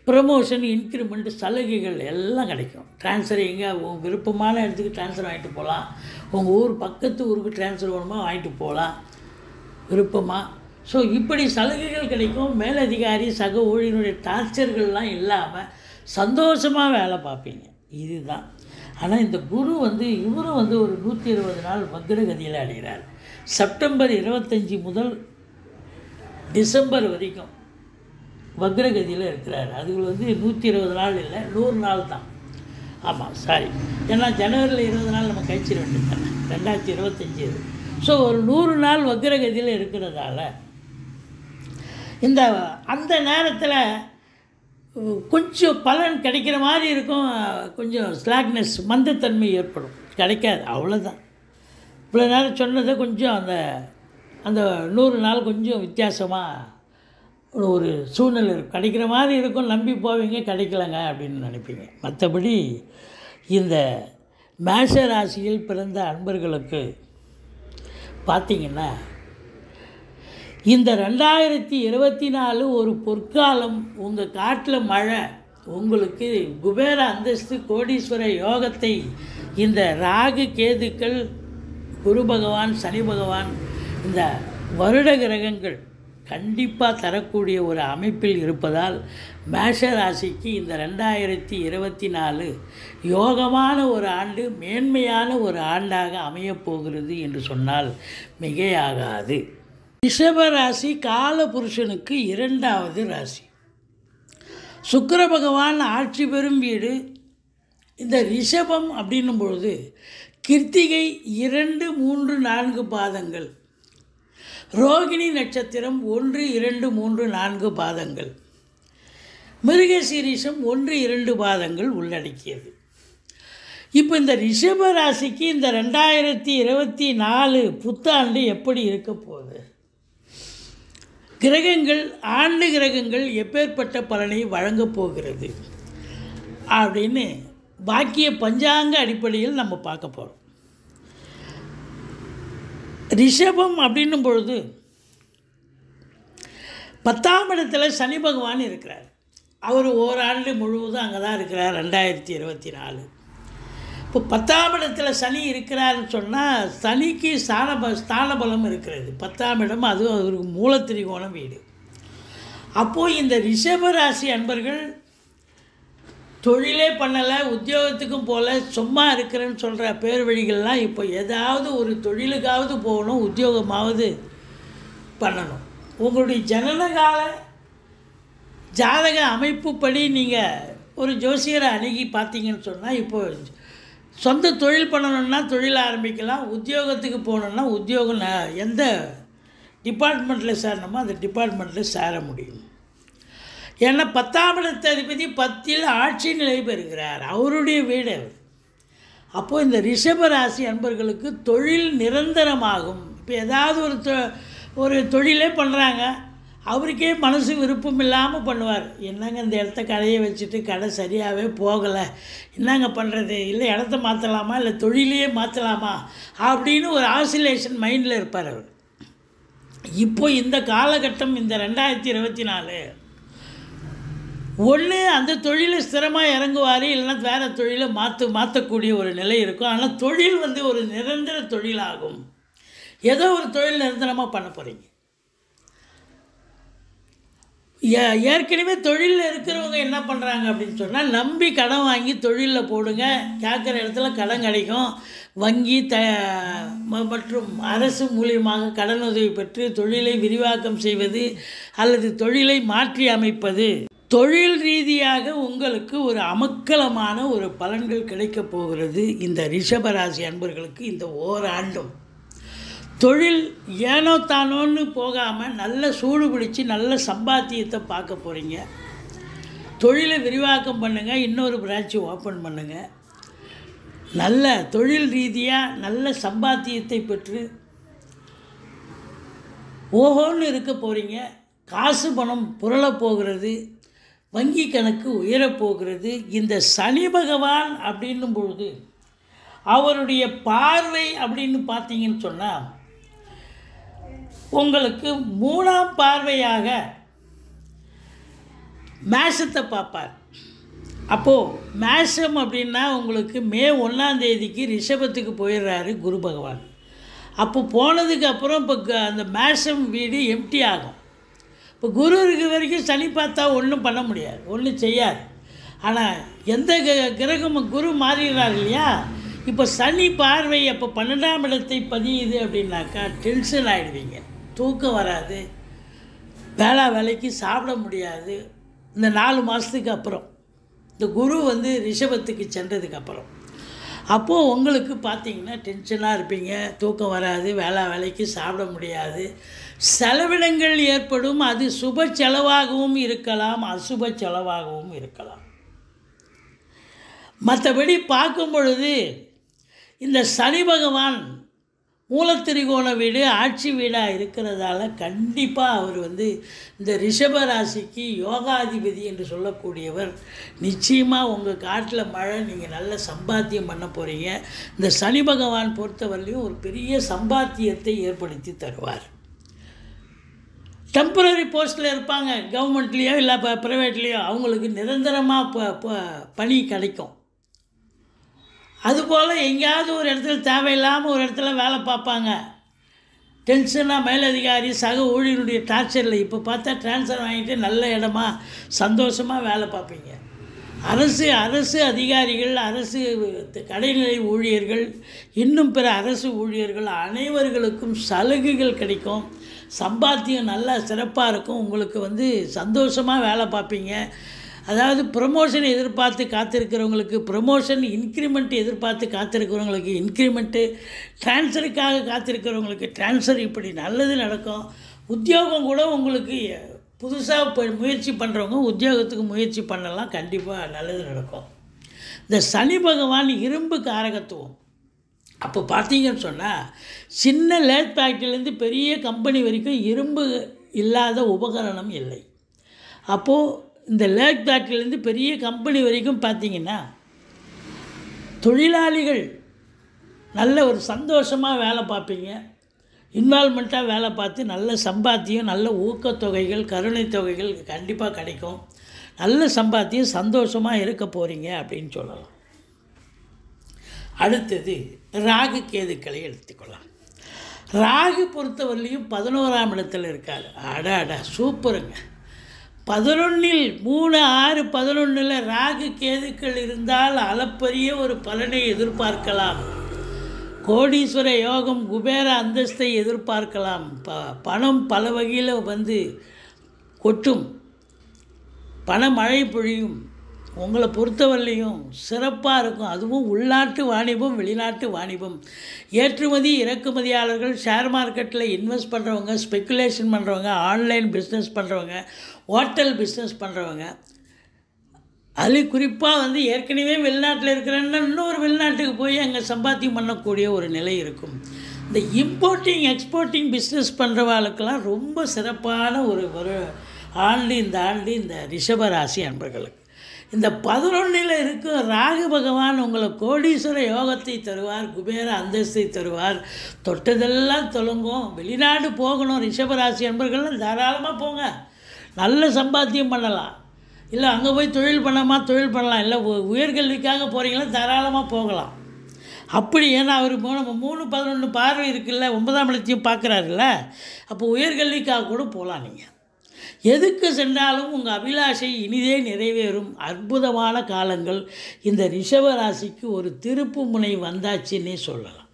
ப்ரமோஷன் இன்க்ரிமெண்ட் சலுகைகள் எல்லாம் கிடைக்கும். ட்ரான்ஸ்ஃபர் எங்கே உங்கள் விருப்பமான இடத்துக்கு ட்ரான்ஸ்ஃபர் வாங்கிட்டு போகலாம் உங்கள் ஊர் பக்கத்து ஊருக்கு ட்ரான்ஸ்ஃபர் வேணுமா வாங்கிட்டு போகலாம் விருப்பமாக ஸோ இப்படி சலுகைகள் கிடைக்கும். மேலதிகாரி சக ஊழியனுடைய டார்ச்சர்கள்லாம் இல்லாமல் சந்தோஷமாக வேலை பார்ப்பீங்க. இதுதான். ஆனால் இந்த குரு வந்து இவரும் வந்து ஒரு நூற்றி இருபது நாள் வக்ரகதியில் அடைகிறார். செப்டம்பர் இருபத்தஞ்சி முதல் டிசம்பர் வரைக்கும் வக்ரகதியில் இருக்கிறார். அது வந்து நூற்றி இருபது நாள் இல்லை நூறு நாள் தான். ஆமாம் சாரி ஏன்னா ஜனவரியில் இருபது நாள் நம்ம கழிச்சிட வேண்டியது ரெண்டாயிரத்தி இருபத்தஞ்சி ஸோ ஒரு நூறு நாள் வக்ரகதியில் இருக்கிறதால இந்த அந்த நேரத்தில் கொஞ்சம் பலன் கிடைக்கிற மாதிரி இருக்கும். கொஞ்சம் ஸ்லாக்னஸ் மந்தத்தன்மை ஏற்படும். கிடைக்காது அவ்வளோதான் இவ்வளோ நேரம் சொன்னதை கொஞ்சம் அந்த அந்த நூறு நாள் கொஞ்சம் வித்தியாசமாக ஒரு சூழ்நிலை இருக்கும். கிடைக்கிற மாதிரி இருக்கும் நம்பி போவீங்க கிடைக்கலங்க அப்படின்னு நினைப்பீங்க. மற்றபடி இந்த மேஷ ராசியில் பிறந்த அன்பர்களுக்கு பார்த்தீங்கன்னா இந்த ரெண்டாயிரத்தி இருபத்தி நாலு ஒரு பொற்காலம் உங்கள் காட்டில் மழை. உங்களுக்கு குபேர அந்தஸ்து கோடீஸ்வர யோகத்தை இந்த ராகு கேதுக்கள் குரு பகவான் சனி பகவான் இந்த வருட கிரகங்கள் கண்டிப்பாக தரக்கூடிய ஒரு அமைப்பில் இருப்பதால் மேஷ ராசிக்கு இந்த ரெண்டாயிரத்தி இருபத்தி நாலு யோகமான ஒரு ஆண்டு மேன்மையான ஒரு ஆண்டாக அமையப் போகிறது என்று சொன்னால் மிகையாகாது. ரிஷப ராசி கால புருஷனுக்கு இரண்டாவது ராசி. சுக்கர பகவான் ஆட்சி பெறும் வீடு. இந்த ரிஷபம் அப்படின்னும் பொழுது கிருத்திகை இரண்டு மூன்று நான்கு பாதங்கள். ரோகிணி நட்சத்திரம் ஒன்று இரண்டு மூன்று நான்கு பாதங்கள். மிருகசீரிஷம் ஒன்று இரண்டு பாதங்கள் உள்ளடக்கியது. இப்போ இந்த ரிஷப ராசிக்கு இந்த ரெண்டாயிரத்தி இருபத்தி நாலு புத்தாண்டு எப்படி இருக்க போகுது? கிரகங்கள் ஆண்டு கிரகங்கள் எப்பேற்பட்ட பலனை வழங்கப் போகிறது? அப்படின்னு பாக்கிய பஞ்சாங்க அடிப்படையில் நம்ம பார்க்க போகிறோம் ரிஷபம் அப்படின்னும் பொழுது பத்தாம் இடத்துல சனி பகவான் இருக்கிறார். அவர் ஓராண்டு முழுவதும் அங்கே தான் இருக்கிறார் ரெண்டாயிரத்தி இருபத்தி நாலு. இப்போ பத்தாம் இடத்துல சனி இருக்கிறாருன்னு சொன்னால் சனிக்கு ஸ்தான ப- ஸ்தான பலம் இருக்கிறது. பத்தாம் இடம் அது அவருக்கு மூலத்திரிகோணம் வீடு. அப்போது இந்த ரிஷபராசி அன்பர்கள் தொழிலே பண்ணலை உத்தியோகத்துக்கும் போகல சும்மா இருக்கிறேன்னு சொல்கிற பேர் வழிகள்லாம் இப்போ ஏதாவது ஒரு தொழிலுக்காவது போகணும் உத்தியோகமாவது பண்ணணும். உங்களுடைய ஜனனகால ஜாதக அமைப்புப்படி நீங்கள் ஒரு ஜோசியரை அணுகி பார்த்தீங்கன்னு சொன்னால் இப்போ சொந்த தொழில் பண்ணணும்னா தொழில் ஆரம்பிக்கலாம் உத்தியோகத்துக்கு போகணுன்னா உத்தியோகம் ந- எந்த டிபார்ட்மெண்ட்டில் சேரணுமோ அந்த டிபார்ட்மெண்ட்டில் சேர முடியும். ஏன்னா பத்தாம் இடத்த அதிபதி பத்தில் ஆட்சி நிலை பெறுகிறார். அவருடைய வீடு அவர் அப்போது இந்த ரிஷப ராசி அன்பர்களுக்கு தொழில் நிரந்தரமாகும். இப்போ ஏதாவது ஒரு தொ ஒரு தொழிலே பண்ணுறாங்க அவருக்கே மனசு விருப்பம் இல்லாமல் பண்ணுவார். என்னங்க இந்த இடத்த கடையை வச்சுட்டு கடை சரியாகவே போகலை? என்னங்க பண்ணுறது இல்லை இடத்த மாற்றலாமா இல்லை தொழிலையே மாற்றலாமா அப்படின்னு ஒரு ஆசிலேஷன் மைண்டில் இருப்பார் அவர். இப்போ இந்த காலகட்டம் இந்த ரெண்டாயிரத்தி இருபத்தி நாலு ஒன்று அந்த தொழிலை ஸ்திரமாக இறங்குவார் இல்லைன்னா வேறு தொழிலை மாற்ற மாற்றக்கூடிய ஒரு நிலை இருக்கும். ஆனால் தொழில் வந்து ஒரு நிரந்தர தொழிலாகும். ஏதோ ஒரு தொழில் நிரந்தரமாக பண்ண போகிறீங்க ஏற்கனவே தொழிலில் இருக்கிறவங்க என்ன பண்ணுறாங்க அப்படின்னு சொன்னால் நம்பி கடன் வாங்கி தொழிலில் போடுங்க. கேட்குற இடத்துல கடன் கிடைக்கும். வங்கி த ம- மற்றும் அரசு மூலியமாக கடனுதவி பெற்று தொழிலை விரிவாக்கம் செய்வது அல்லது தொழிலை மாற்றி அமைப்பது. தொழில் ரீதியாக உங்களுக்கு ஒரு அமக்கலமான ஒரு பலன்கள் கிடைக்கப் போகிறது இந்த ரிஷபராசி அன்பர்களுக்கு இந்த ஓராண்டும். தொழில் ஏனோ தானோன்னு போகாமல் நல்ல சூடு பிடிச்சி நல்ல சம்பாத்தியத்தை பார்க்க போகிறீங்க தொழிலை விரிவாக்கம் பண்ணுங்கள் இன்னொரு பிரான்ச்சு ஓப்பன் பண்ணுங்கள் நல்ல தொழில் ரீதியாக நல்ல சம்பாத்தியத்தை பெற்று ஓஹோன்னு இருக்க போகிறீங்க காசு பணம் புரளப் போகிறது வங்கி கணக்கு உயரப்போகிறது இந்த சனி பகவான் அப்படின்னும் பொழுது அவருடைய பார்வை அப்படின்னு பார்த்தீங்கன்னு சொன்னால் உங்களுக்கு மூணாம் பார்வையாக மேஷத்தை பார்ப்பார். அப்போது மேஷம் அப்படின்னா உங்களுக்கு மே ஒன்றாம் தேதிக்கு ரிஷபத்துக்கு போயிடுறாரு குரு பகவான். அப்போ போனதுக்கு அப்புறம் இப்போ அந்த மேஷம் வீடு எம்டி ஆகும். இப்போ குரு இருக்கிற வரைக்கும் சனி பார்த்தா ஒன்றும் பண்ண முடியாது ஒன்றும் செய்யாது. ஆனால் எந்த க- கிரகமும் குரு மாறிடுறார் இல்லையா? இப்போ சனி பார்வை அப்போ பன்னெண்டாம் இடத்தை பதியுது அப்படின்னாக்கா டென்ஷன் ஆகிடுவீங்க தூக்கம் வராது. வேளா வேலைக்கு சாப்பிட முடியாது. இந்த நாலு மாதத்துக்கு அப்புறம். இந்த குரு வந்து ரிஷபத்துக்கு சென்றதுக்கு அப்புறம். அப்போது உங்களுக்கு பார்த்தீங்கன்னா டென்ஷனாக இருப்பீங்க. தூக்கம் வராது. வேளா வேலைக்கு சாப்பிட முடியாது. செலவினங்கள் ஏற்படும். அது சுப செலவாகவும் இருக்கலாம். அசுப செலவாகவும் இருக்கலாம். மற்றபடி பார்க்கும் பொழுது இந்த சனி பகவான் மூலத்திரிகோண வீடு ஆட்சி வீடாக இருக்கிறதால கண்டிப்பாக அவர் வந்து இந்த ரிஷப ராசிக்கு யோகாதிபதி என்று சொல்லக்கூடியவர். நிச்சயமாக உங்கள் காட்டில் மழை நீங்கள் நல்ல சம்பாத்தியம் பண்ண போகிறீங்க இந்த சனி பகவான் பொறுத்தவரையிலையும் ஒரு பெரிய சம்பாத்தியத்தை ஏற்படுத்தி தருவார். டெம்பரரி போஸ்ட்டில் இருப்பாங்க. கவர்மெண்ட்லேயோ இல்லை இப்போ ப்ரைவேட்லேயோ அவங்களுக்கு நிரந்தரமாக ப ப- பணி கிடைக்கும். அதுபோல் எங்கேயாவது ஒரு இடத்துல தேவையில்லாமல் ஒரு இடத்துல வேலை பார்ப்பாங்க. டென்ஷனாக மேலதிகாரி சக ஊழியருடைய டார்ச்சரில் இப்போ பார்த்தா ட்ரான்ஸ்ஃபர் வாங்கிட்டு நல்ல இடமா சந்தோஷமாக வேலை பார்ப்பீங்க. அரசு அரசு அதிகாரிகள் அரசு கடைநிலை ஊழியர்கள் இன்னும் பிற அரசு ஊழியர்கள் அனைவர்களுக்கும் சலுகைகள் கிடைக்கும். சம்பாத்தியம் நல்லா சிறப்பாக இருக்கும். உங்களுக்கு வந்து சந்தோஷமாக வேலை பார்ப்பீங்க. அதாவது ப்ரொமோஷன் எதிர்பார்த்து காத்திருக்கிறவங்களுக்கு ப்ரொமோஷன் இன்க்ரிமெண்ட் எதிர்பார்த்து காத்திருக்கிறவங்களுக்கு இன்க்ரிமெண்ட்டு ட்ரான்ஸ்ஃபருக்காக காத்திருக்கிறவங்களுக்கு ட்ரான்ஸ்ஃபர் இப்படி நல்லது நடக்கும். உத்தியோகம் கூட உங்களுக்கு புதுசாக இப்போ முயற்சி பண்ணுறவங்க உத்தியோகத்துக்கு முயற்சி பண்ணலாம். கண்டிப்பாக நல்லது நடக்கும். இந்த சனி பகவான் இரும்பு காரகத்துவம். அப்போ பார்த்தீங்கன்னு சொன்னால் சின்ன லேத் ஃபேக்ட்ரிலேருந்து பெரிய கம்பெனி வரைக்கும் இரும்பு இல்லாத உபகரணம் இல்லை. அப்போது இந்த லேக் ஃபேக்ட்ரிலேருந்து பெரிய கம்பெனி வரைக்கும் பார்த்தீங்கன்னா தொழிலாளிகள் நல்ல ஒரு சந்தோஷமாக வேலை பார்ப்பீங்க. இன்வால்மெண்ட்டாக வேலை பார்த்து நல்ல சம்பாத்தியம் நல்ல ஊக்கத்தொகைகள் கருணை தொகைகள் கண்டிப்பாக கிடைக்கும். நல்ல சம்பாத்தியம் சந்தோஷமாக இருக்க போகிறீங்க அப்படின்னு சொல்லலாம். அடுத்தது ராகு கேதுக்களை எடுத்துக்கொள்ளலாம் ராகு பொறுத்தவரையிலையும் பதினோராம் இடத்தில் இருக்கார். அட அட சூப்பருங்க. பதினொன்றில் மூணு ஆறு பதினொன்றில் ராகு கேதுக்கள் இருந்தால் அளப்பரிய ஒரு பலனை எதிர்பார்க்கலாம். கோடீஸ்வர யோகம் குபேர அந்தஸ்தை எதிர்பார்க்கலாம். ப பணம் பல வகையில் வந்து கொட்டும். பண மழை பொழியும். உங்களை பொறுத்தவரையிலையும் சிறப்பாக இருக்கும். அதுவும் உள்நாட்டு வாணிபம் வெளிநாட்டு வாணிபம். ஏற்றுமதி இறக்குமதியாளர்கள் ஷேர் மார்க்கெட்டில் இன்வெஸ்ட் பண்ணுறவங்க ஸ்பெக்குலேஷன் பண்ணுறவங்க ஆன்லைன் பிஸ்னஸ் பண்ணுறவங்க ஹோட்டல் பிஸ்னஸ் பண்ணுறவங்க அது குறிப்பாக வந்து ஏற்கனவே வெளிநாட்டில் இருக்கிறேன்னா இன்னொரு வெளிநாட்டுக்கு போய் அங்கே சம்பாத்தியம் பண்ணக்கூடிய ஒரு நிலை இருக்கும். இந்த இம்போர்ட்டிங் எக்ஸ்போர்ட்டிங் பிஸ்னஸ் பண்ணுறவாளுக்கெல்லாம் ரொம்ப சிறப்பான ஒரு ஒரு ஆண்டு இந்த ஆண்டு இந்த ரிஷபராசி அன்பர்களுக்கு. இந்த பதினொன்றில் இருக்கும் ராகு பகவான் உங்களை கோடீஸ்வர யோகத்தை தருவார் குபேர அந்தஸ்தை தருவார். தொட்டதெல்லாம் தொழுங்கும் வெளிநாடு போகணும் ரிஷபராசி அன்பர்கள்லாம் தாராளமாக போங்க. நல்ல சம்பாத்தியம் பண்ணலாம். இல்லை அங்கே போய் தொழில் பண்ணாமா தொழில் பண்ணலாம். இல்லை உ- உயர்கல்விக்காக போகிறீங்களா தாராளமாக போகலாம். அப்படி ஏன்னா அவர் மூணு மூணு பதினொன்று பார்வை இருக்குல்ல ஒன்பதாம் இடத்தையும் பார்க்குறாருல்ல அப்போ உயர்கல்விக்காக கூட போகலாம் நீங்கள் எதுக்கு சென்றாலும் உங்கள் அபிலாஷை இனிதே நிறைவேறும். அற்புதமான காலங்கள். இந்த ரிஷப ராசிக்கு ஒரு திருப்பு முனை வந்தாச்சுன்னே சொல்லலாம்.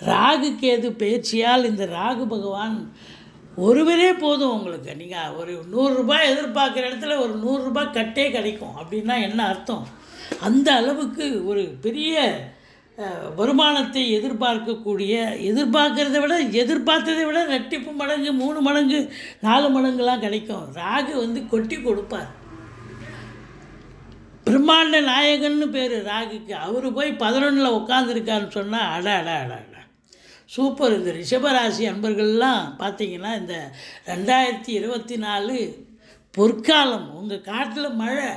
ராகு கேது பயிற்சியால் இந்த ராகு பகவான் ஒருவரே போதும் உங்களுக்கு. நீங்கள் ஒரு நூறுரூபா எதிர்பார்க்குற இடத்துல ஒரு நூறுரூபா கட்டே கிடைக்கும். அப்படின்னா என்ன அர்த்தம்? அந்த அளவுக்கு ஒரு பெரிய வருமானத்தை எதிர்பார்க்கக்கூடிய எதிர்பார்க்குறத விட எதிர்பார்த்ததை விட ரெட்டிப்பு மடங்கு மூணு மடங்கு நாலு மடங்குலாம் கிடைக்கும். ராகு வந்து கொட்டி கொடுப்பார். பிரம்மாண்ட நாயகன்னு பேர் ராகுக்கு. அவர் போய் பதினொன்றில் உட்காந்துருக்காருன்னு சொன்னால் அட அட அட. சூப்பர் இந்த ரிஷபராசி அன்பர்கள்லாம் பார்த்தீங்கன்னா இந்த ரெண்டாயிரத்தி இருபத்தி நாலு பொற்காலம் உங்கள் காட்டில் மழை.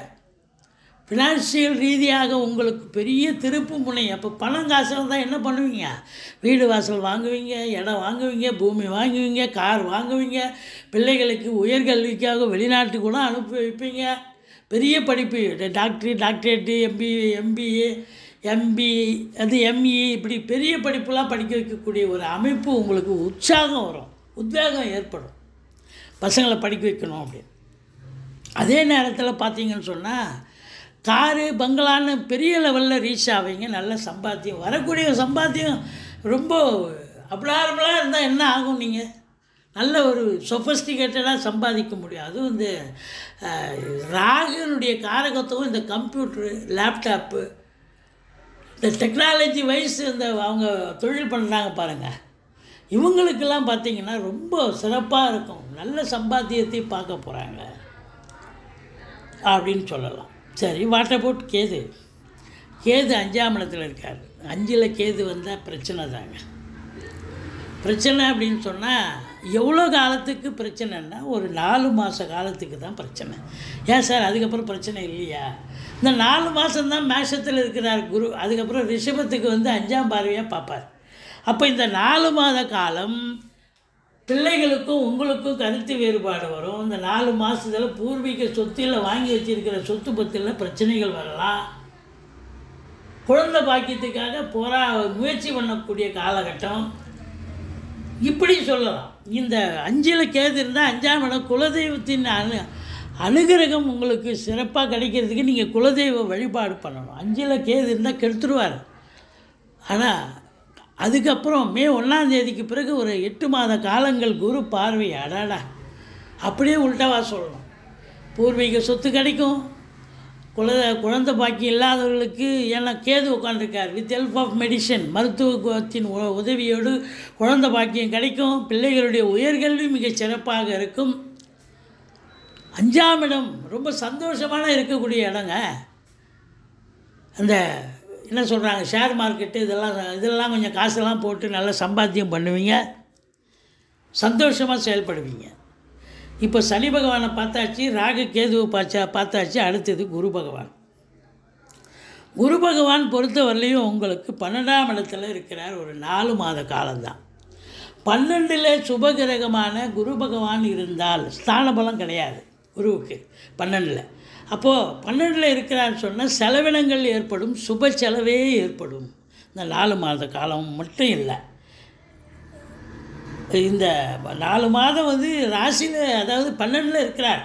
ஃபினான்ஷியல் ரீதியாக உங்களுக்கு பெரிய திருப்பு முனை. அப்போ பணம் காசு வந்தால் என்ன பண்ணுவீங்க? வீடு வாசல் வாங்குவீங்க இடம் வாங்குவீங்க பூமி வாங்குவீங்க கார் வாங்குவீங்க பிள்ளைகளுக்கு உயர்கல்விக்காக வெளிநாட்டுக்கு கூட அனுப்பி வைப்பீங்க. பெரிய படிப்பு டாக்டரி டாக்டரேட்டு எம்பி எம்பிஏ எம்பி அது எம்இ இப்படி பெரிய படிப்புலாம் படிக்க வைக்கக்கூடிய ஒரு அமைப்பு உங்களுக்கு உற்சாகம் வரும். உத்வேகம் ஏற்படும். பசங்களை படிக்க வைக்கணும் அப்படின்னு. அதே நேரத்தில் பார்த்தீங்கன்னு சொன்னால் காரு பங்களான்னு பெரிய லெவலில் ரீச் ஆவீங்க நல்ல சம்பாத்தியம் வரக்கூடிய சம்பாத்தியம் ரொம்ப அப்டார்மலாக இருந்தால் என்ன ஆகும் நீங்கள் நல்ல ஒரு சொஃபஸ்டிகேட்டடாக சம்பாதிக்க முடியும். அதுவும் இந்த ராகுனுடைய காரகத்துவம் இந்த கம்ப்யூட்ரு லேப்டாப்பு இந்த டெக்னாலஜி வைஸ் இந்த அவங்க தொழில் பண்ணுறாங்க பாருங்கள் இவங்களுக்கெல்லாம் பார்த்திங்கன்னா ரொம்ப சிறப்பாக இருக்கும். நல்ல சம்பாத்தியத்தை பார்க்க போகிறாங்க அப்படின்னு சொல்லலாம். சரி வாட்டர் போட் கேது. கேது அஞ்சாம் இடத்துல இருக்கார். அஞ்சில் கேது வந்தால் பிரச்சனை தாங்க. பிரச்சனை அப்படின்னு சொன்னால் எவ்வளோ காலத்துக்கு பிரச்சனைன்னா ஒரு நாலு மாத காலத்துக்கு தான் பிரச்சனை. ஏன் சார் அதுக்கப்புறம் பிரச்சனை இல்லையா? இந்த நாலு மாதம்தான் மேஷத்தில் இருக்கிறார் குரு. அதுக்கப்புறம் ரிஷபத்துக்கு வந்து அஞ்சாம் பார்வையாக பார்ப்பார். அப்போ இந்த நாலு மாத காலம் பிள்ளைகளுக்கும் உங்களுக்கும் கருத்து வேறுபாடு வரும். இந்த நாலு மாதத்துல பூர்வீக சொத்தில் வாங்கி வச்சிருக்கிற சொத்து பத்தில் பிரச்சனைகள் வரலாம். குழந்தை பாக்கியத்துக்காக போரா முயற்சி பண்ணக்கூடிய காலகட்டம். இப்படி சொல்லலாம். இந்த அஞ்சில் கேது இருந்தால் அஞ்சாம் இடம் குலதெய்வத்தின் அனு அனுகிரகம் உங்களுக்கு சிறப்பாக கிடைக்கிறதுக்கு நீங்கள் குலதெய்வ வழிபாடு பண்ணணும். அஞ்சில் கேது இருந்தால் கெடுத்துருவார். ஆனால் அதுக்கப்புறம் மே ஒன்றாந்தேதிக்கு பிறகு ஒரு எட்டு மாத காலங்கள் குரு பார்வை அடாடா. அப்படியே உள்டாவா சொல்லணும். பூர்வீக சொத்து கிடைக்கும். குழந்தை குழந்தை பாக்கியம் இல்லாதவர்களுக்கு ஏன்னா கேது உட்காந்துருக்கார் வித் ஹெல்ப் ஆஃப் மெடிசன் மருத்துவத்தின் உ- உதவியோடு குழந்தை பாக்கியம் கிடைக்கும். பிள்ளைகளுடைய உயர்கல்வி மிகச் சிறப்பாக இருக்கும். அஞ்சாம் இடம். ரொம்ப சந்தோஷமான இருக்கக்கூடிய இடங்க. அந்த என்ன சொல்கிறாங்க ஷேர் மார்க்கெட்டு இதெல்லாம் இதெல்லாம் கொஞ்சம் காசெல்லாம் போட்டு நல்லா சம்பாத்தியம் பண்ணுவீங்க. சந்தோஷமாக செயல்படுவீங்க. இப்போ சனி பகவானை பார்த்தாச்சு ராகு கேதுவை பார்த்தா பார்த்தாச்சு அடுத்தது குரு பகவான். குரு பகவான் பொறுத்தவரையிலையும் உங்களுக்கு பன்னெண்டாம் இடத்துல இருக்கிறார். ஒரு நாலு மாத காலம்தான். பன்னெண்டில் சுபகிரகமான குரு பகவான் இருந்தால் ஸ்தான பலம் கிடையாது. குருவுக்கு. பன்னெண்டில். அப்போது பன்னெண்டில் இருக்கிறான்னு சொன்னால் செலவினங்கள் ஏற்படும் சுப செலவே ஏற்படும். இந்த நாலு மாத காலம் மட்டும் இல்லை. இந்த நாலு மாதம் வந்து ராசியில் அதாவது பன்னெண்டில் இருக்கிறார்.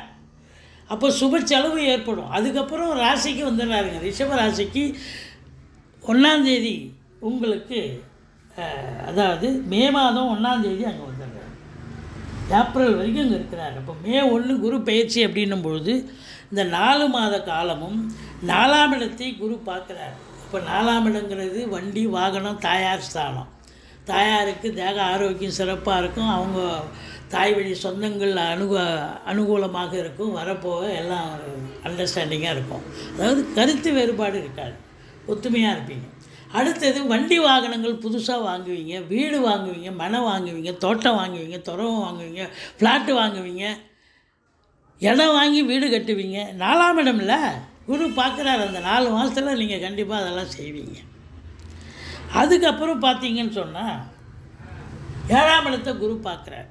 அப்போ சுப செலவு ஏற்படும். அதுக்கப்புறம் ராசிக்கு வந்துடுறாருங்க. ரிஷப ராசிக்கு ஒன்றாந்தேதி உங்களுக்கு அதாவது மே மாதம் ஒன்றாந்தேதி அங்கே வந்து ஏப்ரல் வரைக்கும் இங்கே இருக்கிறார். அப்போ மே ஒன்று குரு பயிற்சி அப்படின்னும் பொழுது இந்த நாலு மாத காலமும் நாலாம் இடத்தை குரு பார்க்குறார். இப்போ நாலாம் இடங்கிறது வண்டி வாகனம் தாயார் ஸ்தானம். தாயாருக்கு தேக ஆரோக்கியம் சிறப்பாக இருக்கும். அவங்க தாய் வழி சொந்தங்கள் அனுகு அனுகூலமாக இருக்கும். வரப்போக எல்லாம் அண்டர்ஸ்டாண்டிங்காக இருக்கும். அதாவது கருத்து வேறுபாடு இருக்காது. ஒத்துமையாக இருப்பீங்க. அடுத்தது வண்டி வாகனங்கள் புதுசாக வாங்குவீங்க வீடு வாங்குவீங்க மனை வாங்குவீங்க தோட்டம் வாங்குவீங்க துறவம் வாங்குவீங்க ஃப்ளாட்டு வாங்குவீங்க இடம் வாங்கி வீடு கட்டுவீங்க. நாலாம் இடம்ல குரு பார்க்குறாரு அந்த நாலு மாதத்தில் நீங்கள் கண்டிப்பாக அதெல்லாம் செய்வீங்க. அதுக்கப்புறம் பார்த்தீங்கன்னு சொன்னால் ஏழாம் இடத்தை குரு பார்க்குறாரு.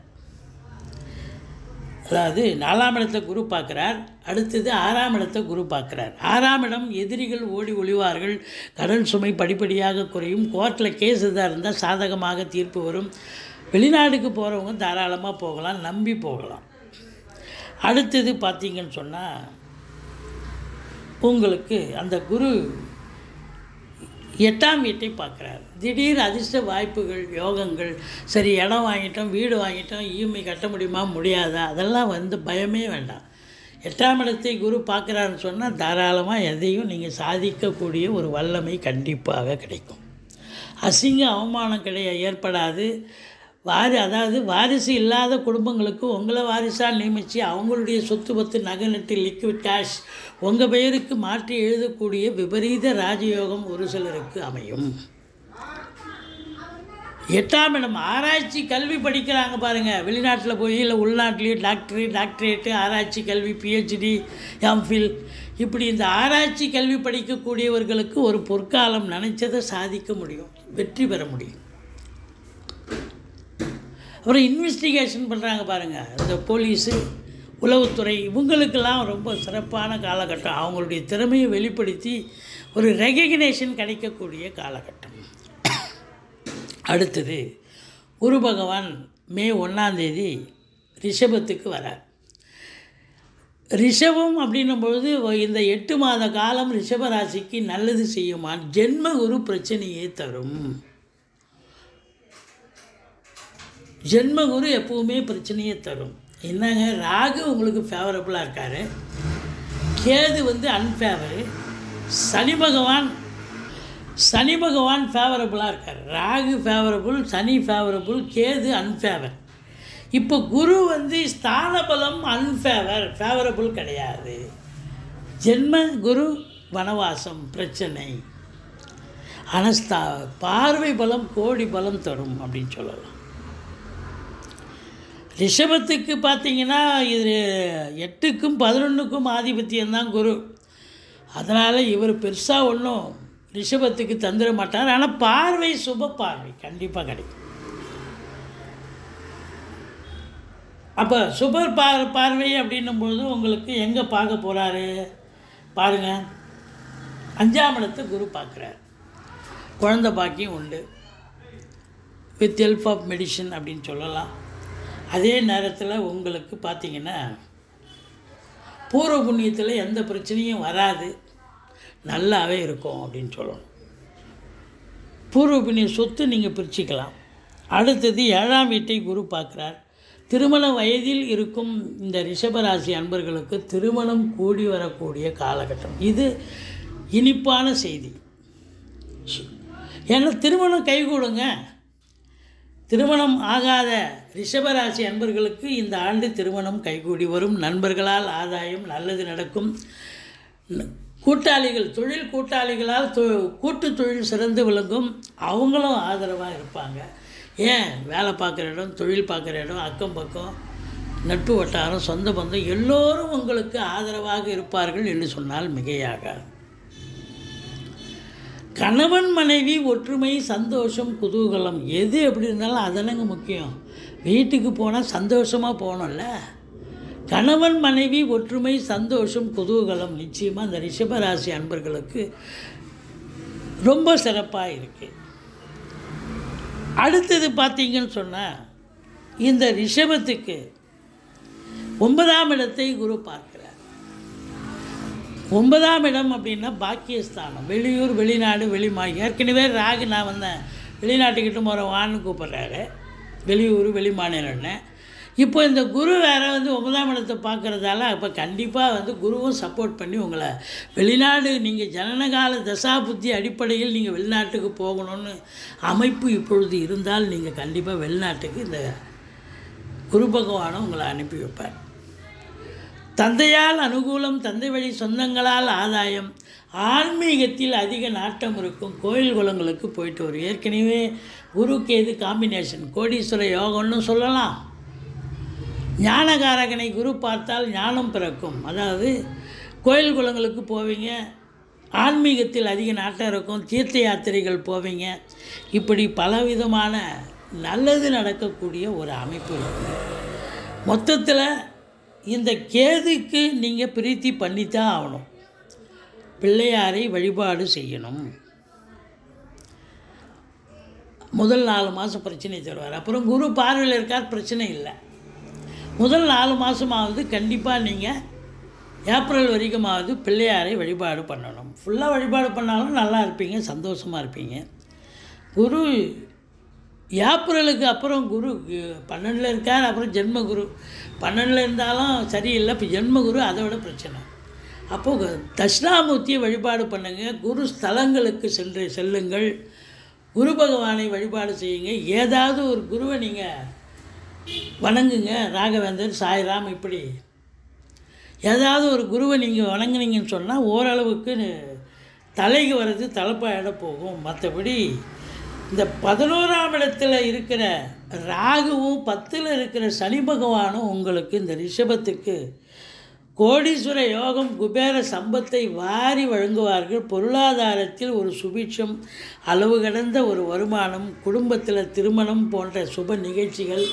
அதாவது நாலாம் இடத்தை குரு பார்க்குறார் அடுத்தது ஆறாம் இடத்தை குரு பார்க்குறார். ஆறாம் இடம் எதிரிகள் ஓடி ஒளிவார்கள் கடன் சுமை படிப்படியாக குறையும் கோர்ட்டில் கேஸ் இதாக இருந்தால் சாதகமாக தீர்ப்பு வரும். வெளிநாடுக்கு போகிறவங்க தாராளமாக போகலாம் நம்பி போகலாம். அடுத்தது பார்த்தீங்கன்னு சொன்னால் உங்களுக்கு அந்த குரு எட்டாம் வீட்டை பார்க்குறார். திடீர் அதிர்ஷ்ட வாய்ப்புகள் யோகங்கள் சரி இடம் வாங்கிட்டோம் வீடு வாங்கிட்டோம் இஎம்ஐ கட்ட முடியுமா முடியாதா? அதெல்லாம் வந்து பயமே வேண்டாம். எட்டாம் இடத்தை குரு பார்க்குறாருன்னு சொன்னால் தாராளமாக எதையும் நீங்கள் சாதிக்கக்கூடிய ஒரு வல்லமை கண்டிப்பாக கிடைக்கும். அசிங்க அவமானம் கிடையா ஏற்படாது. வாரி அதாவது வாரிசு இல்லாத குடும்பங்களுக்கு உங்களை வாரிசாக நியமித்து அவங்களுடைய சொத்து பத்து நகை நட்டு லிக்விட் கேஷ் உங்கள் பெயருக்கு மாற்றி எழுதக்கூடிய விபரீத ராஜயோகம் ஒரு சிலருக்கு அமையும். எட்டாம் இடம் ஆராய்ச்சி கல்வி படிக்கிறாங்க பாருங்கள் வெளிநாட்டில் போய் இல்லை உள்நாட்டிலேயே டாக்டரு டாக்டரேட்டு ஆராய்ச்சி கல்வி பிஹெச்டி எம்ஃபில் இப்படி இந்த ஆராய்ச்சி கல்வி படிக்கக்கூடியவர்களுக்கு ஒரு பொற்காலம் நினச்சதை சாதிக்க முடியும் வெற்றி பெற முடியும். அப்புறம் இன்வெஸ்டிகேஷன் பண்ணுறாங்க பாருங்கள் இந்த போலீஸு உளவுத்துறை இவங்களுக்கெல்லாம் ரொம்ப சிறப்பான காலகட்டம். அவங்களுடைய திறமையை வெளிப்படுத்தி ஒரு ரெகக்னேஷன் கிடைக்கக்கூடிய காலகட்டம். அடுத்தது குரு பகவான் மே ஒன்றாந்தேதி ரிஷபத்துக்கு வரார். ரிஷபம் அப்படின்னும் பொழுது இந்த எட்டு மாத காலம் ரிஷப ராசிக்கு நல்லது செய்யுமான் ஜென்ம குரு பிரச்சனையே தரும். ஜென்மகுரு எப்பவுமே பிரச்சனையை தரும். என்னங்க ராகு உங்களுக்கு ஃபேவரபுளாக இருக்கார். கேது வந்து அன்ஃபேவரு சனி பகவான் சனி பகவான் ஃபேவரபுளாக இருக்கார். Rahu favourable Shani favourable Ketu unfavour இப்போ குரு வந்து ஸ்தான பலம் அன்ஃபேவர் ஃபேவரபுள் கிடையாது. ஜென்ம குரு வனவாசம் பிரச்சனை. ஆனால் ஸ்தா பார்வை பலம் கோடி பலம் தரும் அப்படின்னு சொல்லலாம். ரிஷபத்துக்கு பார்த்தீங்கன்னா இது எட்டுக்கும் பதினொன்றுக்கும் ஆதிபத்தியம்தான் குரு. அதனால் இவர் பெருசாக ஒன்றும் ரிஷபத்துக்கு தந்துட மாட்டார். ஆனால் பார்வை சுப பார்வை கண்டிப்பாக கிடைக்கும். அப்போ சுபர் பார் பார்வை அப்படின்னும்போது உங்களுக்கு எங்கே பார்க்க போகிறாரு பாருங்கள் அஞ்சாம் இடத்தை குரு பார்க்குறார். குழந்த பாக்கியம் உண்டு. வித் ஹெல்ப் ஆஃப் மெடிசன் அப்படின்னு சொல்லலாம். அதே நேரத்தில் உங்களுக்கு பார்த்தீங்கன்னா பூர்வ புண்ணியத்தில் எந்த பிரச்சனையும் வராது. நல்லாவே இருக்கும் அப்படின்னு சொல்லணும். பூர்வ புண்ணிய சொத்து நீங்கள் பிரிச்சுக்கலாம். அடுத்தது ஏழாம் வீட்டை குரு பார்க்குறார். திருமண வயதில் இருக்கும் இந்த ரிஷபராசி அன்பர்களுக்கு திருமணம் கூடி வரக்கூடிய காலகட்டம். இது இனிப்பான செய்தி. ஏன்னா திருமணம் கைகூடுங்க திருமணம் ஆகாத ரிஷபராசி அன்பர்களுக்கு இந்த ஆண்டு திருமணம் கைகூடி வரும். நண்பர்களால் ஆதாயம் நல்லது நடக்கும். கூட்டாளிகள் தொழில் கூட்டாளிகளால் தொ கூட்டு தொழில் சிறந்து விளங்கும். அவங்களும் ஆதரவாக இருப்பாங்க. ஏன்? வேலை பார்க்குற இடம் தொழில் பார்க்குற இடம் அக்கம் பக்கம் நட்பு வட்டாரம் சொந்த பந்தம் எல்லோரும் உங்களுக்கு ஆதரவாக இருப்பார்கள் என்று சொன்னால் மிகையாக கணவன் மனைவி ஒற்றுமை சந்தோஷம் குதூகலம் எது எப்படி இருந்தாலும் அதெல்லாங்க முக்கியம். வீட்டுக்கு போனால் சந்தோஷமாக போகணும்ல கணவன் மனைவி ஒற்றுமை சந்தோஷம் குதூகலம் நிச்சயமாக அந்த ரிஷபராசி அன்பர்களுக்கு ரொம்ப சிறப்பாக இருக்குது அடுத்தது பார்த்தீங்கன்னு சொன்னால் இந்த ரிஷபத்துக்கு ஒன்பதாம் இடத்தை குரு பார்க்கிறார். ஒன்பதாம் இடம் அப்படின்னா பாக்கியஸ்தானம். வெளியூர் வெளிநாடு வெளிமா ஏற்கனவே ராகு நான் வந்தேன். வெளிநாட்டுக்கிட்ட போகிற வான்னு கூப்பிட்றாரு. வெளியூர் வெளிமாநிலன்னு இப்போ இந்த குரு வேறு வந்து ஒன்பதாம் இடத்தை பார்க்குறதால அப்போ கண்டிப்பாக வந்து குருவும் சப்போர்ட் பண்ணி உங்களை வெளிநாடு நீங்கள் ஜனனகால தசாபுத்தி அடிப்படையில் நீங்கள் வெளிநாட்டுக்கு போகணும்னு அமைப்பு இப்பொழுது இருந்தால் நீங்கள் கண்டிப்பாக வெளிநாட்டுக்கு இந்த குரு பகவானை உங்களை அனுப்பி வைப்பார். தந்தையால் அனுகூலம் தந்தை வழி சொந்தங்களால் ஆதாயம் ஆன்மீகத்தில் அதிக நாட்டம் இருக்கும் கோயில் குளங்களுக்கு போயிட்டு வரும். ஏற்கனவே குரு கேது காம்பினேஷன் கோடீஸ்வர யோகம்னு சொல்லலாம். ஞானகாரகனை குரு பார்த்தால் ஞானம் பிறக்கும். அதாவது கோயில் குளங்களுக்கு போவீங்க ஆன்மீகத்தில் அதிக நாட்டம் இருக்கும் தீர்த்த யாத்திரைகள் போவீங்க. இப்படி பலவிதமான நல்லது நடக்கக்கூடிய ஒரு அமைப்பு இருக்குது மொத்தத்தில் இந்த கேதுக்கு நீங்கள் பிரீத்தி பண்ணித்தான் ஆகணும். பிள்ளையாரை வழிபாடு செய்யணும். முதல் நாலு மாதம் பிரச்சனை தருவார். அப்புறம் குரு பார்வையில் இருக்கார் பிரச்சனை இல்லை. முதல் நாலு மாதமாவது கண்டிப்பாக நீங்கள் ஏப்ரல் வரைக்குமாவது பிள்ளையாரை வழிபாடு பண்ணணும். ஃபுல்லாக வழிபாடு பண்ணாலும் நல்லா இருப்பீங்க சந்தோஷமாக இருப்பீங்க. குரு ஏப்ரலுக்கு அப்புறம் குரு பன்னெண்டில் இருக்கார் அப்புறம் ஜென்மகுரு. பன்னெண்டில் இருந்தாலும் சரியில்லை இப்போ ஜென்மகுரு அதை விட பிரச்சனை. அப்போது தட்சிணாமூர்த்தியை வழிபாடு பண்ணுங்கள் குரு ஸ்தலங்களுக்கு சென்று செல்லுங்கள். குரு பகவானை வழிபாடு செய்யுங்க. ஏதாவது ஒரு குருவை நீங்கள் வணங்குங்க ராகவேந்தர் சாய்ராம் இப்படி. ஏதாவது ஒரு குருவை நீங்கள் வணங்குனீங்கன்னு சொன்னால் ஓரளவுக்கு தலைக்கு வர்றது தலைப்பாயிட போகும். மற்றபடி இந்த பதினோராம் இடத்துல இருக்கிற ராகுவும் பத்தில் இருக்கிற சனி பகவானும் உங்களுக்கு இந்த ரிஷபத்துக்கு கோடீஸ்வர யோகம் குபேர சம்பத்தை வாரி வழங்குவார்கள். பொருளாதாரத்தில் ஒரு சுபிட்சம் அளவு கடந்த ஒரு வருமானம் குடும்பத்தில் திருமணம் போன்ற சுப நிகழ்ச்சிகள்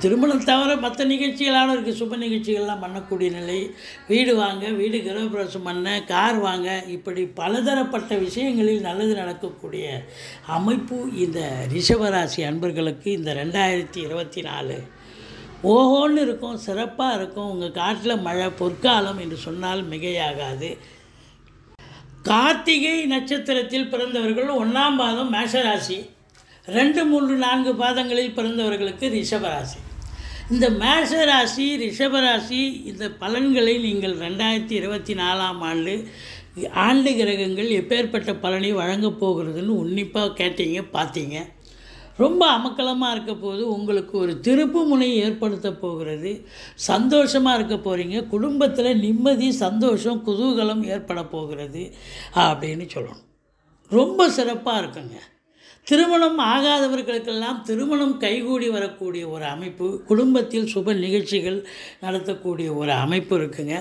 திருமணம் தவிர மற்ற நிகழ்ச்சிகளான இருக்குது சுப நிகழ்ச்சிகள்லாம் பண்ணக்கூடிய நிலை. வீடு வாங்க வீடு கிரகப்பிரவேசம் பண்ண கார் வாங்க இப்படி பலதரப்பட்ட விஷயங்களில் நல்லது நடக்கக்கூடிய அமைப்பு இந்த ரிஷபராசி அன்பர்களுக்கு இந்த ரெண்டாயிரத்தி இருபத்தி நாலு. ஓஹோன்னு இருக்கும் சிறப்பாக இருக்கும். உங்கள் காட்டில் மழை பொற்காலம் என்று சொன்னால் மிகையாகாது. கார்த்திகை நட்சத்திரத்தில் பிறந்தவர்கள் ஒன்றாம் பாதம் மேஷராசி. ரெண்டு மூன்று நான்கு பாதங்களில் பிறந்தவர்களுக்கு ரிஷபராசி. இந்த மேஷராசி ரிஷபராசி இந்த பலன்களை நீங்கள் ரெண்டாயிரத்தி இருபத்தி நாலாம் ஆண்டு ஆண்டு கிரகங்கள் எப்பேற்பட்ட பலனை வழங்கப் போகிறதுன்னு உன்னிப்பாக கேட்டீங்க பார்த்தீங்க. ரொம்ப அமக்கலமாக இருக்க போது உங்களுக்கு ஒரு திருப்பு முனை ஏற்படுத்த போகிறது. சந்தோஷமாக இருக்க போகிறீங்க குடும்பத்தில் நிம்மதி சந்தோஷம் குதூகலம் ஏற்பட போகிறது அப்படின்னு சொல்லணும். ரொம்ப சிறப்பாக இருக்குங்க. திருமணம் ஆகாதவர்களுக்கெல்லாம் திருமணம் கைகூடி வரக்கூடிய ஒரு அமைப்பு குடும்பத்தில் சுப நிகழ்ச்சிகள் நடத்தக்கூடிய ஒரு அமைப்பு இருக்குங்க.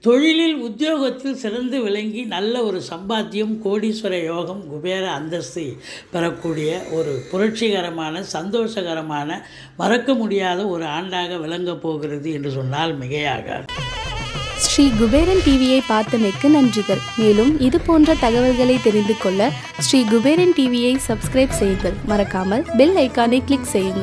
தொழிலில் உத்தியோகத்தில் சிறந்து விளங்கி நல்ல ஒரு சம்பாத்தியம் கோடீஸ்வர யோகம் குபேர அந்தஸ்து பெறக்கூடிய ஒரு புரட்சிகரமான சந்தோஷகரமான மறக்க முடியாத ஒரு ஆண்டாக விளங்கப் போகிறது என்று சொன்னால் மிகையாக ஸ்ரீ குபேரன் டிவியை பார்த்தமைக்கு நன்றிகள். மேலும் இது போன்ற தகவல்களை தெரிந்து கொள்ள ஸ்ரீ குபேரன் டிவியை சப்ஸ்கிரைப் செய்யுங்கள். மறக்காமல் பெல் ஐக்கானை கிளிக் செய்யுங்கள்.